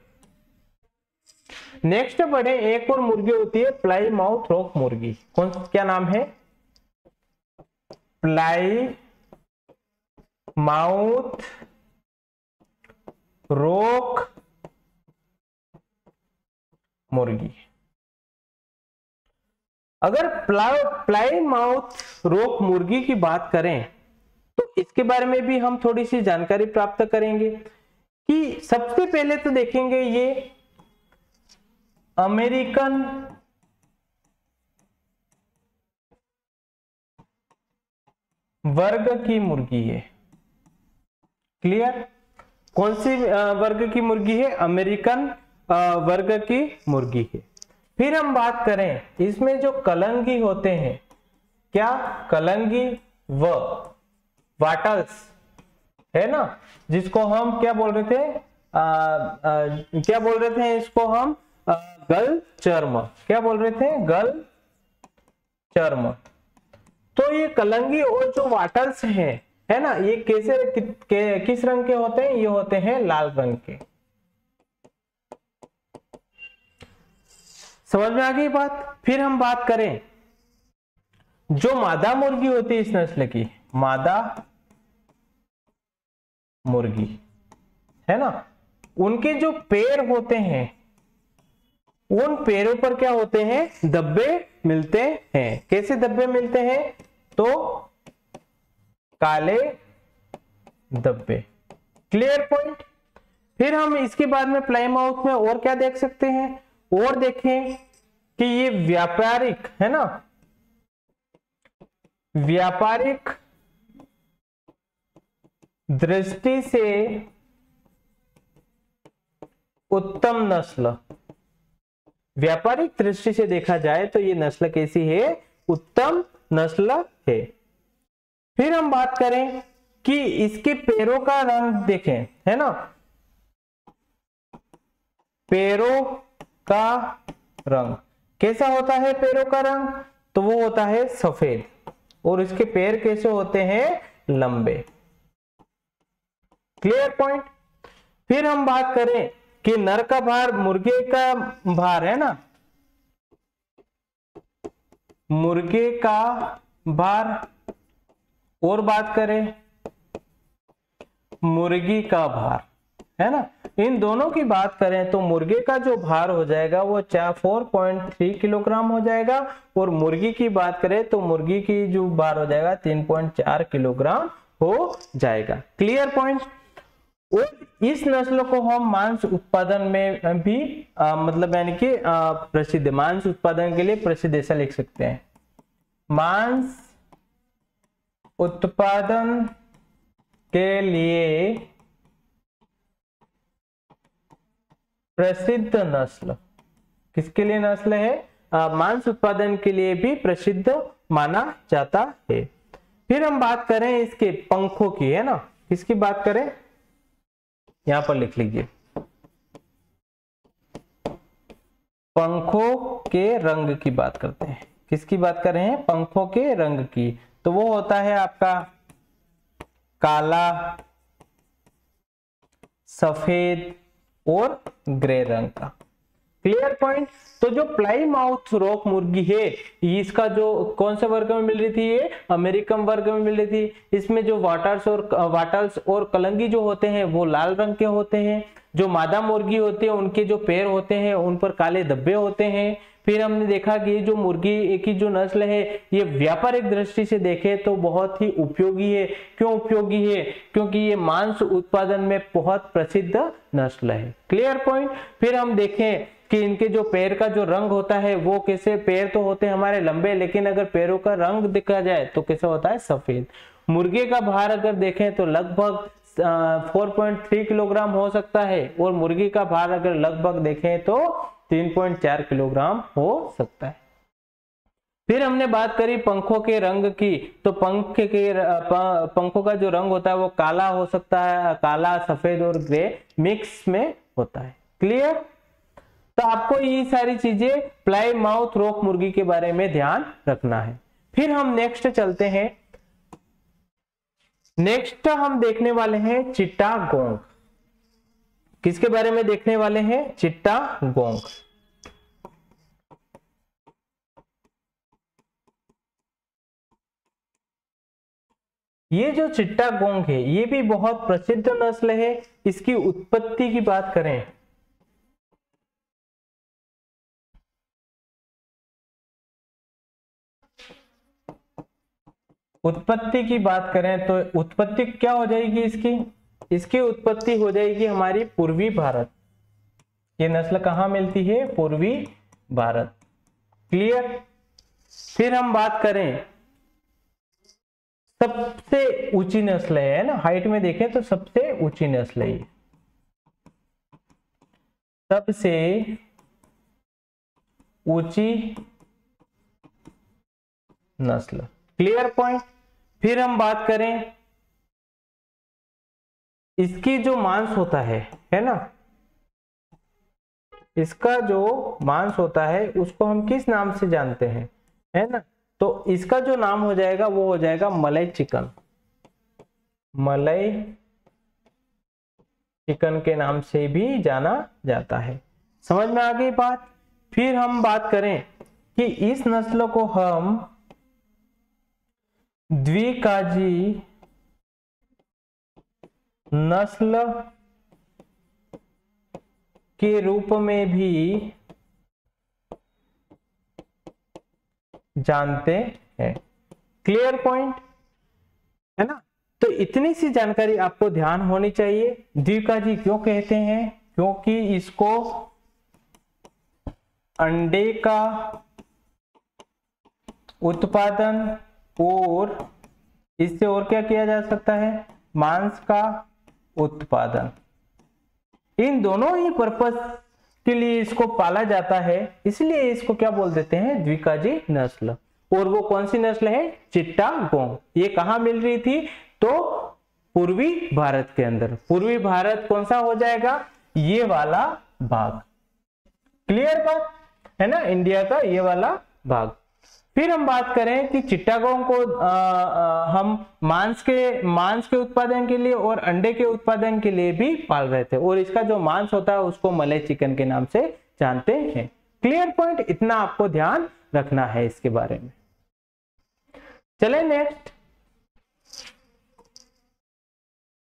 नेक्स्ट बढ़े एक और मुर्गी होती है प्लाई माउथ रोक मुर्गी। कौन, क्या नाम है? प्लाई माउथ रोक मुर्गी। अगर प्लाई माउथ रोक मुर्गी की बात करें इसके बारे में भी हम थोड़ी सी जानकारी प्राप्त करेंगे कि सबसे पहले तो देखेंगे ये अमेरिकन वर्ग की मुर्गी है। क्लियर कौन सी वर्ग की मुर्गी है? अमेरिकन वर्ग की मुर्गी है। फिर हम बात करें, इसमें जो कलंगी होते हैं, क्या? कलंगी व वाटल्स है ना? जिसको हम क्या बोल रहे थे? आ, आ, क्या बोल रहे थे इसको हम? आ, गल चर्म। क्या बोल रहे थे? गल चर्म। तो ये कलंगी और जो वाटल्स हैं है ना? ये कैसे कि, कि, किस रंग के होते हैं? ये होते हैं लाल रंग के। समझ में आ गई बात? फिर हम बात करें। जो मादा मुर्गी होती है इस नस्ल की मादा मुर्गी। है ना? उनके जो पैर होते हैं, उन पैरों पर क्या होते हैं? धब्बे मिलते हैं। कैसे धब्बे मिलते हैं? तो काले धब्बे क्लियर पॉइंट फिर हम इसके बाद में प्लाई माउथ में और क्या देख सकते हैं? और देखें कि ये व्यापारिक, है ना? व्यापारिक दृष्टि से उत्तम नस्ल। व्यापारिक दृष्टि से देखा जाए तो ये नस्ल कैसी है? उत्तम नस्ल है। फिर हम बात करें कि इसके पैरों का रंग देखें, है ना? पैरों का रंग। कैसा होता है पैरों का रंग? तो वो होता है सफ़ेद। और इसके पैर कैसे होते हैं? लंबे। क्लियर पॉइंट फिर हम बात करें कि नर का भार मुर्गे का भार है ना? मुर्गे का भार, और बात करें, मुर्गी का भार, है ना? इन दोनों की बात करें तो मुर्गे का जो भार हो जाएगा वो फोर पॉइंट थ्री किलोग्राम हो जाएगा, और मुर्गी की बात करें तो मुर्गी की जो भार हो जाएगा, तीन पॉइंट चार किलोग्राम हो जाएगा। क्लियर पॉइंट इस नस्ल को हम मांस उत्पादन में भी आ, मतलब यानी कि प्रसिद्ध मांस उत्पादन के लिए प्रसिद्ध ऐसा लिख सकते हैं। मांस उत्पादन के लिए प्रसिद्ध नस्ल। किसके लिए नस्ल है? मांस उत्पादन के लिए भी प्रसिद्ध माना जाता है। फिर हम बात करें इसके पंखों की है ना? किसकी बात करें? यहाँ पर लिख लीजिए। पंखों के रंग की बात करते हैं। किसकी बात कर रहे हैं? पंखों के रंग की। तो वो होता है आपका काला, सफ़ेद और ग्रे रंग का। क्लियर पॉइंट तो जो प्लाई माउथ रॉक मुर्गी है, इसका जो कौन से वर्ग में मिल रही थी ये? अमेरिकन वर्ग में मिल रही थी। इसमें जो वाटर्स और वाटर्स और कलंगी जो होते हैं, वो लाल रंग के होते हैं। जो मादा मुर्गी होती है, उनके जो पैर होते हैं, उन पर काले धब्बे होते हैं। फिर हमने देखा कि जो मुर्गी की जो नस्ल है, ये व्यापारिक दृष्टि से देखे तो बहुत ही उपयोगी है। क्यों उपयोगी है? क्योंकि ये मांस उत्पादन में बहुत प्रसिद्ध नस्ल है। क्लियर पॉइंट फिर हम देखें कि इनके जो पैर का जो रंग होता है, वो कैसे, पैर तो होते हैं हमारे लंबे, लेकिन अगर पैरों का रंग देखा जाए तो कैसे होता है? सफ़ेद। मुर्गे का भार अगर देखें तो लगभग 4.3 किलोग्राम हो सकता है, और मुर्गी का भार अगर लगभग देखें तो 3.4 किलोग्राम हो सकता है। फिर हमने बात करी पंखों के रंग की तो पंख के पंखों का जो रंग होता है, वो काला हो सकता है, काला, सफ़ेद और ग्रे मिक्स में होता है। क्लियर? तो आपको ये सारी चीज़ें प्लाई माउथ रोक मुर्गी के बारे में ध्यान रखना है। फिर हम नेक्स्ट चलते हैं। नेक्स्ट हम देखने वाले हैं चिट्टा गोंग। किसके बारे में देखने वाले हैं? चिट्टा गोंग। ये जो चिट्टा गोंग है, ये भी बहुत प्रसिद्ध नस्ल है। इसकी उत्पत्ति की बात करें। उत्पत्ति की बात करें तो उत्पत्ति क्या हो जाएगी इसकी? इसकी उत्पत्ति हो जाएगी हमारी पूर्वी भारत। ये नस्ल कहाँ मिलती है? पूर्वी भारत। क्लियर फिर हम बात करें। सबसे ऊँची नस्ल है ना? हाइट में देखें तो सबसे ऊँची नस्ल है सबसे ऊँची नस्ल। क्लियर पॉइंट फिर हम बात करें इसकी जो मांस होता है है ना? इसका जो मांस होता है, उसको हम किस नाम से जानते हैं, है ना? तो इसका जो नाम हो जाएगा, वो हो जाएगा मलाई चिकन। मलाई चिकन के नाम से भी जाना जाता है। समझ में आ गई बात? फिर हम बात करें कि इस नस्ल को हम द्विकाजी नस्ल के रूप में भी जानते हैं। क्लियर पॉइंट है ना? तो इतनी सी जानकारी आपको ध्यान होनी चाहिए। द्विकाजी क्यों कहते हैं? क्योंकि इसको अंडे का उत्पादन और इससे और क्या किया जा सकता है? मांस का उत्पादन। इन दोनों ही पर्पस के लिए इसको पाला जाता है, इसलिए इसको क्या बोल देते हैं? द्विकाजी नस्ल। और वो कौन सी नस्ल है? चिट्टा गोंग ये कहा मिल रही थी? तो पूर्वी भारत के अंदर। पूर्वी भारत कौन सा हो जाएगा? ये वाला भाग। क्लियर बात? है ना? इंडिया का ये वाला भाग। फिर हम बात करें कि चिट्टागोंग को आ, आ, हम मांस के मांस के उत्पादन के लिए और अंडे के उत्पादन के लिए भी पाल रहे थे। और इसका जो मांस होता है उसको मलय चिकन के नाम से जानते हैं। क्लियर पॉइंट इतना आपको ध्यान रखना है इसके बारे में। चले नेक्स्ट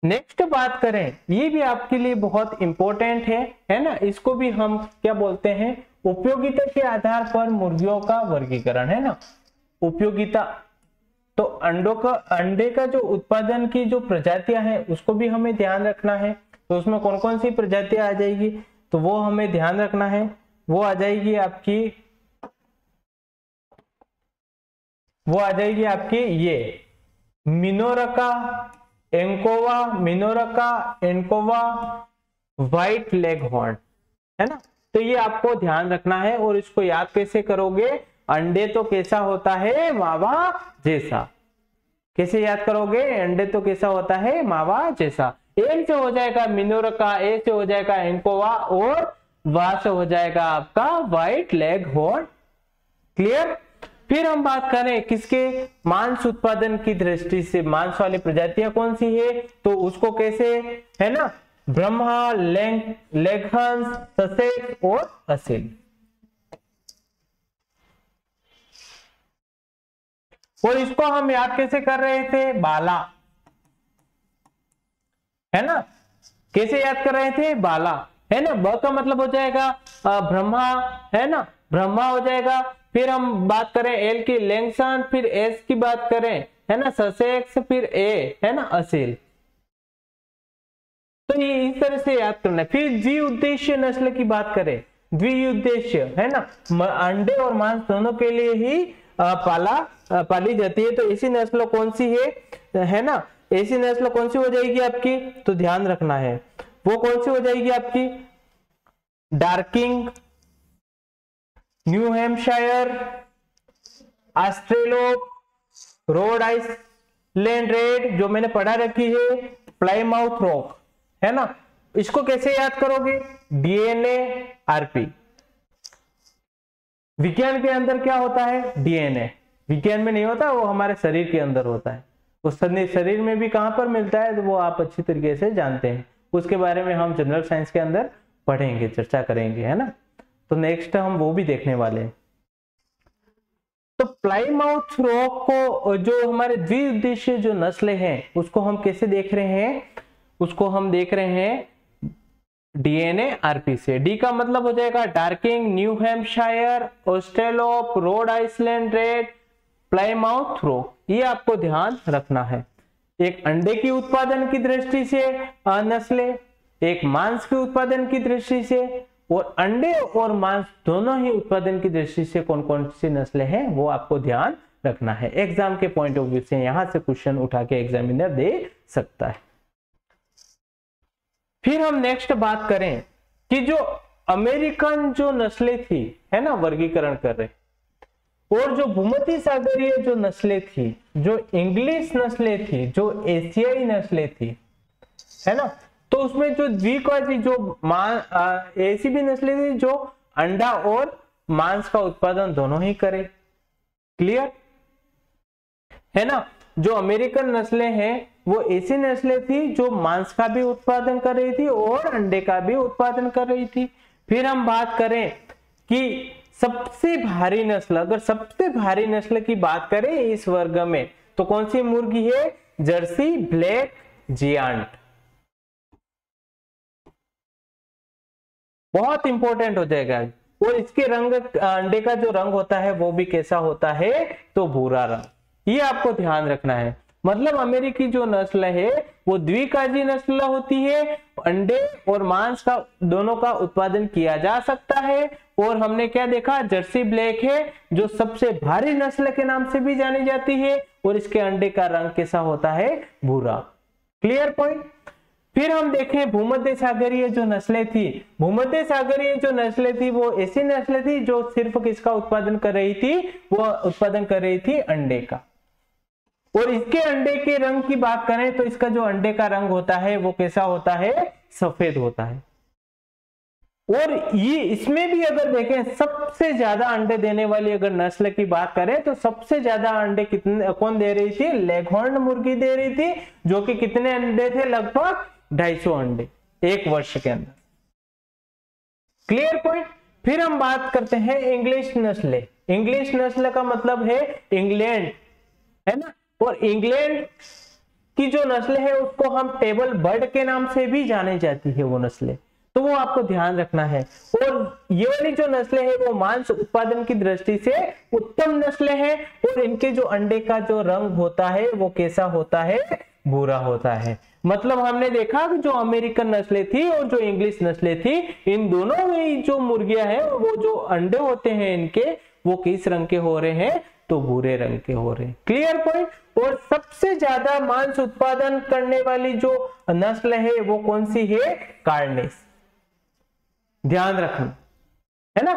नेक्स्ट बात करें। ये भी आपके लिए बहुत इंपॉर्टेंट है है ना? इसको भी हम क्या बोलते हैं? उपयोगिता के आधार पर मुर्गियों का वर्गीकरण, है ना? उपयोगिता। तो अंडों का, अंडे का जो उत्पादन की जो प्रजातियाँ हैं, उसको भी हमें ध्यान रखना है। तो उसमें कौन कौन सी प्रजातियाँ आ जाएगी? तो वो हमें ध्यान रखना है। वो आ जाएगी आपकी, वो आ जाएगी आपकी ये, Minorca, Ancona Minorca, Ancona, white leg horn, है ना? तो ये आपको ध्यान रखना है और इसको याद कैसे करोगे? अंडे तो कैसा होता है? मावा जैसा। कैसे याद करोगे? अंडे तो कैसा होता है? मावा जैसा। एम से हो जाएगा मिनोरका ए से हो जाएगा एंकोवा और वा से हो जाएगा आपका व्हाइट लेग हॉर्न। क्लियर? फिर हम बात करें किसके? मांस उत्पादन की दृष्टि से। मांस वाली प्रजातियाँ कौन सी है? तो उसको कैसे? है ना? ब्रह्मा लेघंस ससेट और असिल और इसको हम याद कैसे कर रहे थे? बाला। है ना? कैसे याद कर रहे थे? बाला। है ना? ब का मतलब हो जाएगा ब्रह्मा। है ना? ब्रह्मा हो जाएगा। फिर हम बात करें एल की लेंगसन, फिर एस की बात करें। है ना? ससेक्स फिर ए है ना? असिल। तो ये इस तरह से याद करना है। फिर द्वि उद्देश्य नस्ल की बात करें। द्वि उद्देश्य है ना? अंडे और मांस दोनों के लिए ही पाला पाली जाती है। तो ऐसी नस्ल कौन सी है? है ना? ऐसी नस्ल कौन सी हो जाएगी आपकी? तो ध्यान रखना है। वो कौन सी हो जाएगी आपकी? Dorking, New Hampshire Australorp Rhode Island red, जो मैंने पढ़ा रखी है प्लाईमाउथ रॉक। है ना? इसको कैसे याद करोगे? DNA, RP. विज्ञान के अंदर क्या होता है? डीएनए। विज्ञान में नहीं होता, वो हमारे शरीर के अंदर होता है। उस शरीर में भी कहाँ पर मिलता है? तो वो आप अच्छी तरीके से जानते हैं। उसके बारे में हम जनरल साइंस के अंदर पढ़ेंगे, चर्चा करेंगे, है ना? तो नेक्स्ट हम वो भी देखने वाले हैं। तो प्लाईमाउथ रॉक को, जो हमारे द्विउद्देश्य जो नस्लें हैं, उसको हम कैसे देख रहे हैं? उसको हम देख रहे हैं डीएनए आरपी से डी का मतलब हो जाएगा Dorking, New Hampshire, Australorp, Rhode Island, red Plymouth rock ये आपको ध्यान रखना है। एक अंडे की उत्पादन की दृष्टि से नस्ले एक मांस के उत्पादन की दृष्टि से, और अंडे और मांस दोनों ही उत्पादन की दृष्टि से कौन कौन सी नस्लें हैं, वो आपको ध्यान रखना है। एग्ज़ाम के पॉइंट ऑफ़ व्यू से यहाँ से क्वेश्चन उठा के एग्जामिनर दे सकता है। फिर हम नेक्स्ट बात करें कि जो अमेरिकन जो नस्लें थी, है ना, वर्गीकरण कर रहे और जो भूमध्य सागरीय जो नस्लें थी, जो इंग्लिश नस्लें थी, जो एशियाई नस्लें थी, है ना तो उसमें जो द्विकाजी जो मान ऐसी भी नस्लें थी, जो अंडा और मांस का उत्पादन दोनों ही करे। क्लियर है ना, जो अमेरिकन नस्लें हैं वो ऐसी नस्लें थी जो मांस का भी उत्पादन कर रही थी और अंडे का भी उत्पादन कर रही थी। फिर हम बात करें कि सबसे भारी नस्ल, अगर सबसे भारी नस्ल की बात करें इस वर्ग में तो कौन सी मुर्गी है? Jersey, black, giant. बहुत इंपॉर्टेंट हो जाएगा। और इसके रंग, अंडे का जो रंग होता है, वो भी कैसा होता है? तो भूरा रंग। ये आपको ध्यान रखना है। मतलब अमेरिकी जो नस्ल है, वो द्विकाजी नस्ल होती है। अंडे और मांस का, दोनों का उत्पादन किया जा सकता है। और हमने क्या देखा? जर्सी ब्लैक है, जो सबसे भारी नस्ल के नाम से भी जानी जाती है और इसके अंडे का रंग कैसा होता है? भूरा। क्लियर पॉइंट फिर हम देखें भूमध्य सागरीय जो नस्लें थी। भूमध्य सागरीय जो नस्लें थी, वो ऐसी नस्लें थी जो सिर्फ़ किसका उत्पादन कर रही थी? वो उत्पादन कर रही थी अंडे का। और इसके अंडे के रंग की बात करें तो इसका जो अंडे का रंग होता है, वो कैसा होता है? सफ़ेद होता है। और ये इसमें भी अगर देखें, सबसे ज़्यादा अंडे देने वाली अगर नस्ल की बात करें तो सबसे ज़्यादा अंडे कितने, कौन दे रही थी? लेघोर्न मुर्गी दे रही थी, जो कि कितने अंडे थे? लगभग 250 अंडे, एक वर्ष के अंदर। क्लियर पॉइंट फिर हम बात करते हैं इंग्लिश नस्ल। इंग्लिश नस्ल का मतलब है इंग्लैंड है ना? और इंग्लैंड की जो नस्ल है, उसको हम टेबल बर्ड के नाम से भी जाने जाती है वो नस्लें। तो वो आपको ध्यान रखना है। और ये वाली जो नस्लें हैं, वो मांस उत्पादन की दृष्टि से उत्तम नस्लें हैं और इनके जो अंडे का जो रंग होता है, वो कैसा होता है? भूरा होता है। मतलब हमने देखा कि जो अमेरिकन नस्लें थी और जो इंग्लिश नस्लें थी, इन दोनों में जो मुर्गियाँ हैं, वो जो अंडे होते हैं इनके, वो किस रंग के हो रहे हैं? तो भूरे रंग के हो रहे हैं। Clear point? और सबसे ज़्यादा मांस उत्पादन करने वाली जो नस्ल है, वो कौन सी है? कार्नेस। ध्यान रखना। है ना?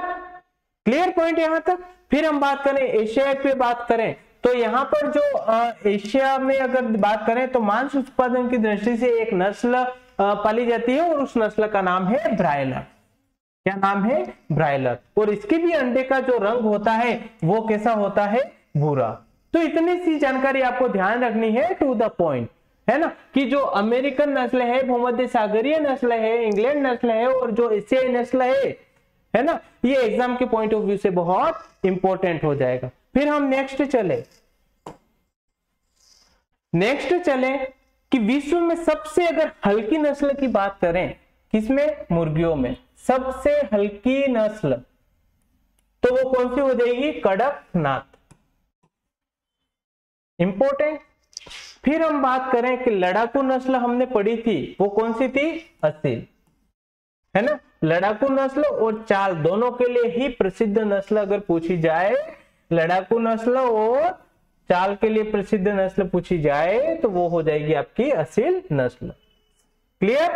क्लियर पॉइंट यहाँ तक? फिर हम बात करें, एशिया पे बात करें तो यहाँ पर जो एशिया में अगर बात करें तो मांस उत्पादन की दृष्टि से एक नस्ल पाली जाती है और उस नस्ल का नाम है ब्रायलर। क्या नाम है? ब्रायलर। और इसके भी अंडे का जो रंग होता है, वो कैसा होता है? भूरा। तो इतनी सी जानकारी आपको ध्यान रखनी है टू द पॉइंट है ना? कि जो अमेरिकन नस्ल है, भूमध्य सागरीय नस्ल है, इंग्लैंड नस्ल है, और जो एशियाई नस्ल है है ना? ये एग्ज़ाम के पॉइंट ऑफ़ व्यू से बहुत इंपॉर्टेंट हो जाएगा। फिर हम नेक्स्ट चले। नेक्स्ट चले कि विश्व में सबसे अगर हल्की नस्ल की बात करें, किसमें? मुर्गियों में। सबसे हल्की नस्ल तो वो कौन सी हो जाएगी? कड़कनाथ। इंपॉर्टेंट फिर हम बात करें कि लड़ाकू नस्ल हमने पढ़ी थी, वो कौन सी थी? असील। है ना? लड़ाकू नस्ल और चाल दोनों के लिए ही प्रसिद्ध नस्ल अगर पूछी जाए, लड़ाकू नस्ल और चाल के लिए प्रसिद्ध नस्ल पूछी जाए तो वो हो जाएगी आपकी असील नस्ल। क्लियर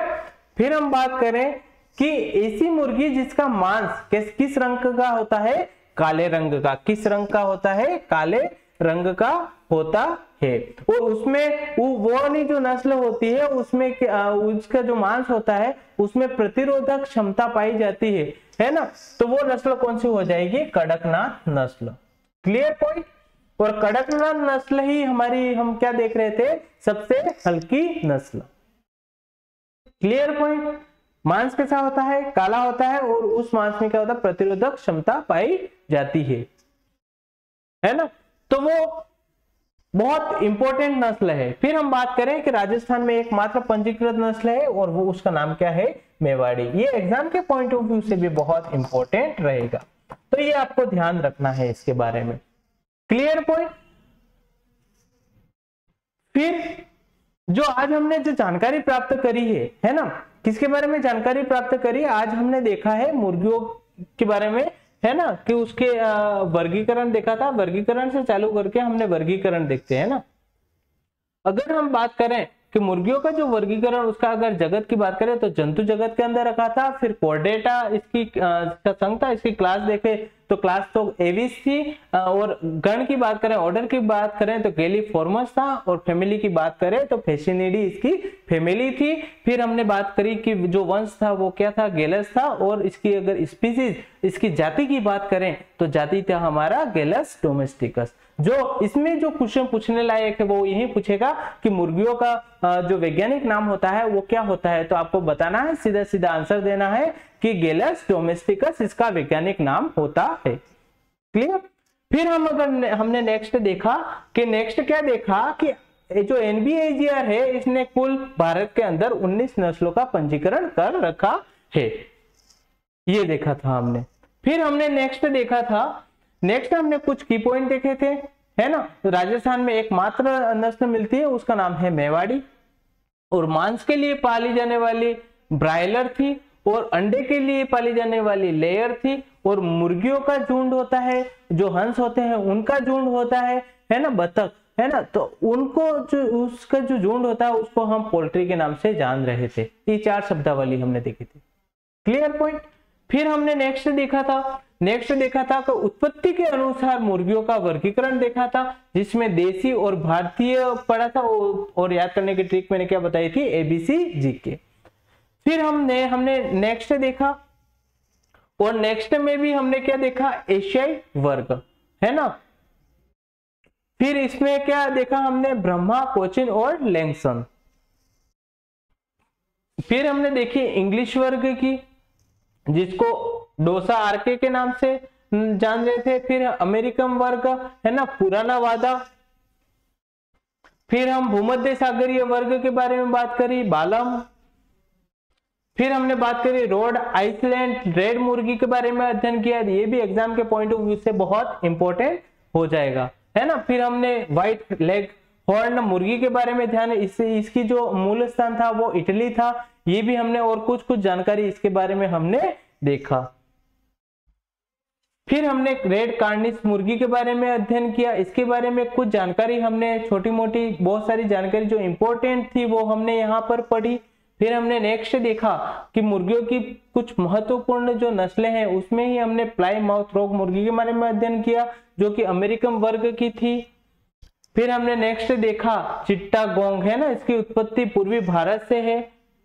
फिर हम बात करें कि ऐसी मुर्गी जिसका मांस किस किस रंग का होता है? काले रंग का। किस रंग का होता है? काले रंग का। होता है। और उसमें, वो वाली जो नस्ल होती है, उसमें उसका जो मांस होता है, उसमें प्रतिरोधक क्षमता पाई जाती है। है ना? तो वो नस्ल कौन सी हो जाएगी? कड़कनाथ नस्ल। क्लियर पॉइंट और कड़कनाथ नस्ल ही हमारी, हम क्या देख रहे थे? सबसे हल्की नस्ल। क्लियर पॉइंट मांस कैसा होता है? काला होता है और उस मांस में क्या होता है? प्रतिरोधक क्षमता पाई जाती है। है ना? तो वो बहुत इंपॉर्टेंट नस्ल है। फिर हम बात करें कि राजस्थान में एकमात्र पंजीकृत नस्ल है और वो उसका नाम क्या है? मेवाड़ी। ये एग्ज़ाम के पॉइंट ऑफ़ व्यू से भी बहुत इंपॉर्टेंट रहेगा। तो ये आपको ध्यान रखना है इसके बारे में। क्लियर पॉइंट फिर जो आज हमने जो जानकारी प्राप्त करी है है ना? किसके बारे में जानकारी प्राप्त करी? आज हमने देखा है मुर्गियों के बारे में। है ना? कि उसके वर्गीकरण देखा था? वर्गीकरण से चालू करके हमने वर्गीकरण देखते हैं ना? अगर हम बात करें कि मुर्गियों का जो वर्गीकरण, उसका अगर जगत की बात करें तो जंतु जगत के अंदर रखा था, फिर कोर्डेटा इसकी संघ था, इसकी क्लास देखे तो क्लास तो एविस थी। और गण की बात करें, ऑर्डर की बात करें तो गेलीफॉर्मस था, और फैमिली की बात करें तो फेसिनिडी इसकी फैमिली थी। फिर हमने बात करी कि जो वंश था, वो क्या था? गेलस था। और इसकी अगर स्पीसीज, इसकी जाति की बात करें तो जाति था हमारा गेलस डोमेस्टिकस। जो इसमें जो क्वेश्चन पूछने लायक है, वो यही पूछेगा कि मुर्गियों का जो वैज्ञानिक नाम होता है, वो क्या होता है? तो आपको बताना है सीधा सीधा आंसर देना है कि गेलस डोमेस्टिकस इसका वैज्ञानिक नाम होता है। क्लियर? फिर हम अगर हमने नेक्स्ट देखा कि नेक्स्ट क्या देखा कि जो एनबीएजीआर है, इसने कुल भारत के अंदर 19 नस्लों का पंजीकरण कर रखा है। ये देखा था हमने। फिर हमने नेक्स्ट देखा था नेक्स्ट हमने कुछ की पॉइंट देखे थे, है ना? तो राजस्थान में एकमात्र नस्ल मिलती है, उसका नाम है मेवाड़ी। और मांस के लिए पाली जाने वाली ब्रायलर थी, और अंडे के लिए पाली जाने वाली लेयर थी, और मुर्गियों का झुंड होता है, जो हंस होते हैं, उनका झुंड होता है है ना बतख है ना? तो उनको जो, उसका जो झुंड होता है, उसको हम पोल्ट्री के नाम से जान रहे थे। ये चार शब्दावली हमने देखी थी। क्लियर पॉइंट फिर हमने नेक्स्ट देखा था नेक्स्ट देखा था कि उत्पत्ति के अनुसार मुर्गियों का वर्गीकरण देखा था, जिसमें देसी और भारतीय पढ़ा था और याद करने की ट्रिक मैंने क्या बताई थी? एबीसी जी के फिर हमने हमने नेक्स्ट देखा, और नेक्स्ट में भी हमने क्या देखा? एशियाई वर्ग, है ना? फिर इसमें क्या देखा हमने? ब्रह्मा, कोचिन और लेंगसन। फिर हमने देखी इंग्लिश वर्ग की, जिसको डोसा आरके के नाम से जान रहे थे। फिर अमेरिकन वर्ग, है ना, पुराना वादा। फिर हम भूमध्य सागरीय वर्ग के बारे में बात करी, बालम। फिर हमने बात करी रोड, आइसलैंड, रेड मुर्गी के बारे में अध्ययन किया। ये भी एग्ज़ाम के पॉइंट ऑफ़ व्यू से बहुत इंपॉर्टेंट हो जाएगा, है ना। फिर हमने व्हाइट लेग हॉर्न मुर्गी के बारे में ध्यान, इससे इसकी जो मूल स्थान था वो इटली था। ये भी हमने और कुछ कुछ जानकारी इसके बारे में हमने देखा। फिर हमने रेड कार्निस मुर्गी के बारे में अध्ययन किया। इसके बारे में कुछ जानकारी हमने छोटी मोटी बहुत सारी जानकारी जो इम्पोर्टेंट थी, वो हमने यहाँ पर पढ़ी। फिर हमने नेक्स्ट देखा कि मुर्गियों की कुछ महत्वपूर्ण जो नस्लें हैं, उसमें ही हमने प्लाई माउथ रोग मुर्गी के बारे में अध्ययन किया, जो कि अमेरिकन वर्ग की थी। फिर हमने नेक्स्ट देखा, चिट्टा गोंग है ना, इसकी उत्पत्ति पूर्वी भारत से है।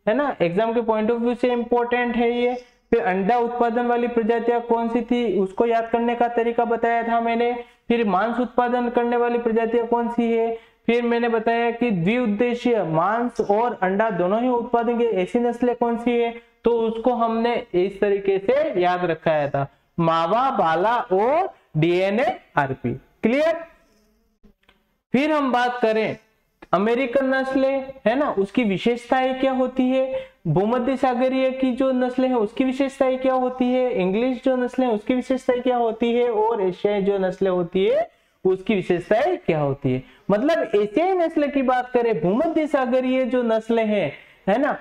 है ना? एग्ज़ाम के पॉइंट ऑफ़ व्यू से इंपॉर्टेंट है ये। फिर अंडा उत्पादन वाली प्रजातियाँ कौन सी थी? उसको याद करने का तरीका बताया था मैंने। फिर मांस उत्पादन करने वाली प्रजातियाँ कौन सी है? फिर मैंने बताया कि द्विउद्देशीय मांस और अंडा दोनों ही उत्पादन की ऐसी नस्लें कौन सी है? तो उसको हमने इस तरीके से याद रखाया था। मावा, बाला और डीएनए आरपी क्लियर? फिर हम बात करें अमेरिकन नस्लें, है ना? उसकी विशेषताएँ क्या होती है? भूमध्य सागरीय की जो नस्लें हैं, उसकी विशेषताएँ क्या होती है? इंग्लिश जो नस्लें हैं, उसकी विशेषताएँ क्या होती है? और एशियाई जो नस्लें होती है, उसकी विशेषताएँ क्या होती है? मतलब एशियाई नस्ल की बात करें, भूमध्य सागरीय जो नस्लें हैं, है ना?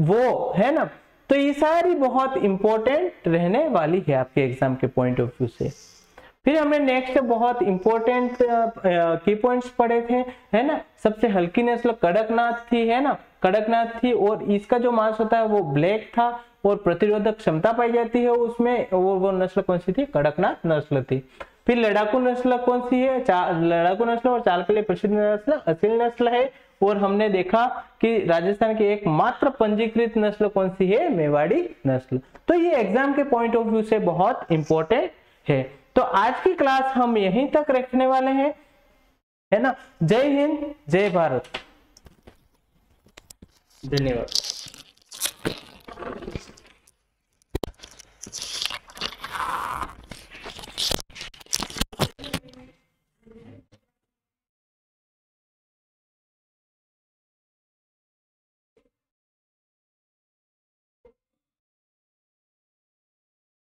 वो, है ना? तो ये सारी बहुत इंपॉर्टेंट रहने वाली है आपके एग्ज़ाम के पॉइंट ऑफ़ व्यू से। फिर हमने नेक्स्ट बहुत इंपॉर्टेंट की पॉइंट्स पढ़े थे, है ना? सबसे हल्की नस्ल कड़कनाथ थी, है ना? कड़कनाथ थी और इसका जो मांस होता है वो ब्लैक था और प्रतिरोधक क्षमता पाई जाती है उसमें वो वो नस्ल कौन सी थी? कड़कनाथ नस्ल थी। फिर लड़ाकू नस्ल कौन सी है? लड़ाकू नस्ल और चाल के लिए प्रसिद्ध नस्ल, असील नस्ल है। और हमने देखा कि राजस्थान की एकमात्र पंजीकृत नस्ल कौन सी है? मेवाड़ी नस्ल। तो ये एग्ज़ाम के पॉइंट ऑफ़ व्यू से बहुत इंपॉर्टेंट है। तो आज की क्लास हम यहीं तक रखने वाले हैं। है ना? जय हिंद, जय भारत। धन्यवाद।